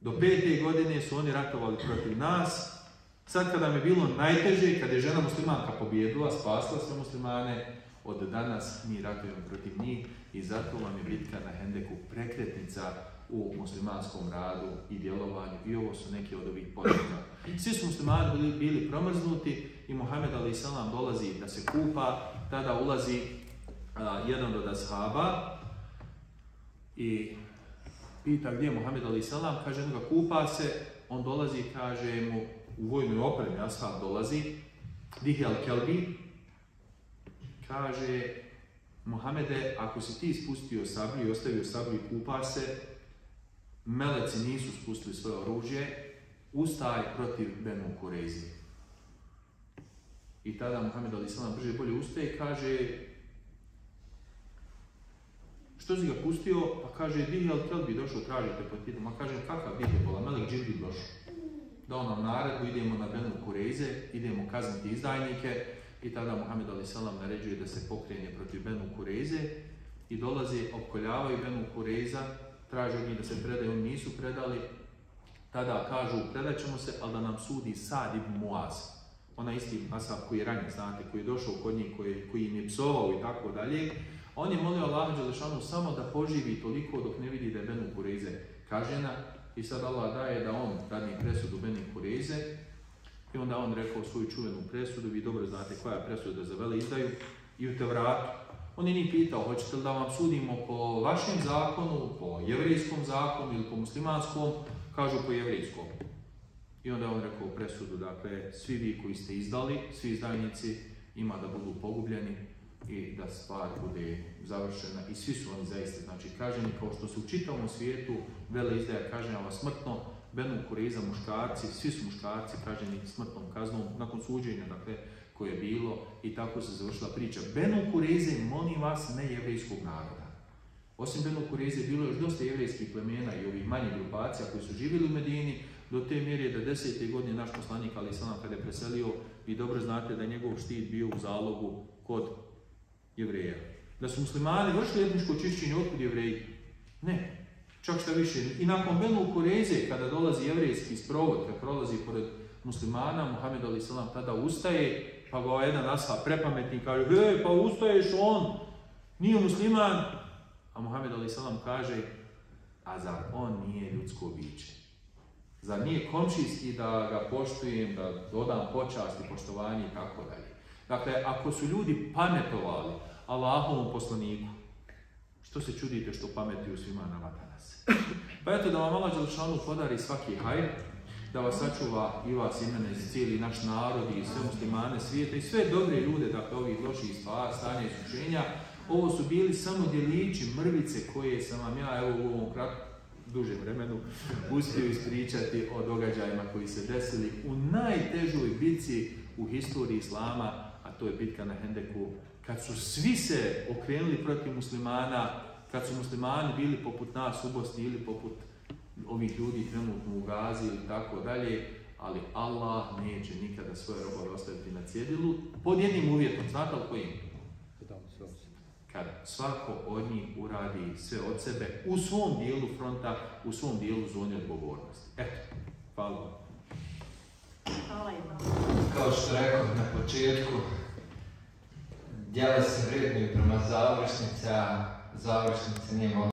Do pete godine su oni ratovali protiv nas. Sad kada mi je bilo najteže, kad je žena muslimanka pobjedila, spasla sve muslimane, od danas mi ratujemo protiv njih i zato vam je bitka na Hendeku prekretnica u muslimanskom radu i djelovanju. I ovo su neki od ovih potreba. Svi su muslimani bili, bili promrznuti i Muhammed Salam dolazi da se kupa, tada ulazi a, jedan od ashaba i pita gdje je Muhammed Salam, kaže on ga kupa se, on dolazi i kaže mu u vojnoj opremi, ashab dolazi, Dihi al-Kelbi, kaže Muhammede, ako si ti spustio sablju i ostavio sablju i kupa se, meleci nisu spustili svoje oružje, ustaj protiv Benu Kurezi. I tada Muhammed Ali Salam brže bolje ustaje i kaže što si ga pustio? Pa kaže, Dihi al bi došao, tražite po Ma kaže, kakav Dihi bola, Melik Džibri došao. Dao nam naredbu, idemo na Benu Kureze, idemo kazniti izdajnike i tada Muhammed Ali Salam naređuje da se pokrene protiv Benu Kureze i dolaze, opkoljavaju Benu Kureza, traže od njih da se predaju, oni nisu predali, tada kažu predat ćemo se, ali da nam sudi Sad ibn Muaz, ona isti asab koji je ranije, znate, koji je došao kod njih, koji, koji im je psovao i tako dalje, on je molio Allah Đelešanu samo da poživi toliko dok ne vidi da je Benu Kureze kažena i sad Allah daje da on dadne presudu Benu Kureze i onda on rekao svoju čuvenu presudu, vi dobro znate koja je presuda za vele izdaju i u Tevratu. On je ni pitao, hoćete li da vam sudimo po vašem zakonu, po jevrijskom zakonu ili po muslimanskom, kažu po jevrijskom. I onda je on rekao presudu, dakle, svi vi koji ste izdali, svi izdajnici, ima da budu pogubljeni i da stvar bude završena. I svi su oni zaista znači kaženi kao što su u čitavom svijetu vele izdaja kažnjava smrtno Benu Kureza muškarci, svi su muškarci kaženi smrtnom kaznom nakon suđenja. Dakle koje je bilo i tako se završila priča. Benu Kureze, molim vas, ne jevrijskog naroda. Osim Benu Kureze bilo još dosta jevrijskih plemena i ovih manjih grupacija koji su živjeli u Medini, do te mjere da desete godine naš poslanik Ali Salam kada je preselio, vi dobro znate da je njegov štit bio u zalogu kod jevreja. Da su muslimani vršili etničko čišćenje otkud jevreji? Ne. Čak šta više, i nakon Benu Kureze, kada dolazi jevrijski sprovod, kad prolazi pored muslimana, Muhammed Ali Salam tada ustaje, pa ga ovaj jedan ashab prepametni kaže, hej, pa ustaješ on, nije musliman. A Muhammed Ali Salam kaže, a zar on nije ljudsko biće? Zar nije komšijski da ga poštujem, da dodam počast i poštovanje i tako dalje? Dakle, ako su ljudi pametovali Allahovom poslaniku, što se čudite što pametuju svima nama danas? Pa eto da vam Allah Đelšanu podari svaki hajr, da vas sačuva i vas i mene, cijeli naš narod i sve muslimane svijeta i sve dobre ljude, dakle ovih loših stvar, stanja i iskušenja. Ovo su bili samo djelići, mrvice koje sam vam ja evo u ovom kratkom dužem vremenu uspio ispričati o događajima koji se desili u najtežoj bitci u historiji Islama, a to je bitka na Hendeku, kad su svi se okrenuli protiv muslimana, kad su muslimani bili poput nas u Bosni ili poput ovih ljudi trenutno u Gazi ili tako dalje, ali Allah neće nikada svoje robove ostaviti na cjedilu pod jednim uvjetom, znate li kojim? Kad svako od njih uradi sve od sebe u svom dijelu fronta, u svom dijelu zone odgovornosti. Eto, hvala vam. Hvala i. Kao što rekao na početku, djela se vrednuju prema završnici, a završnice nije malo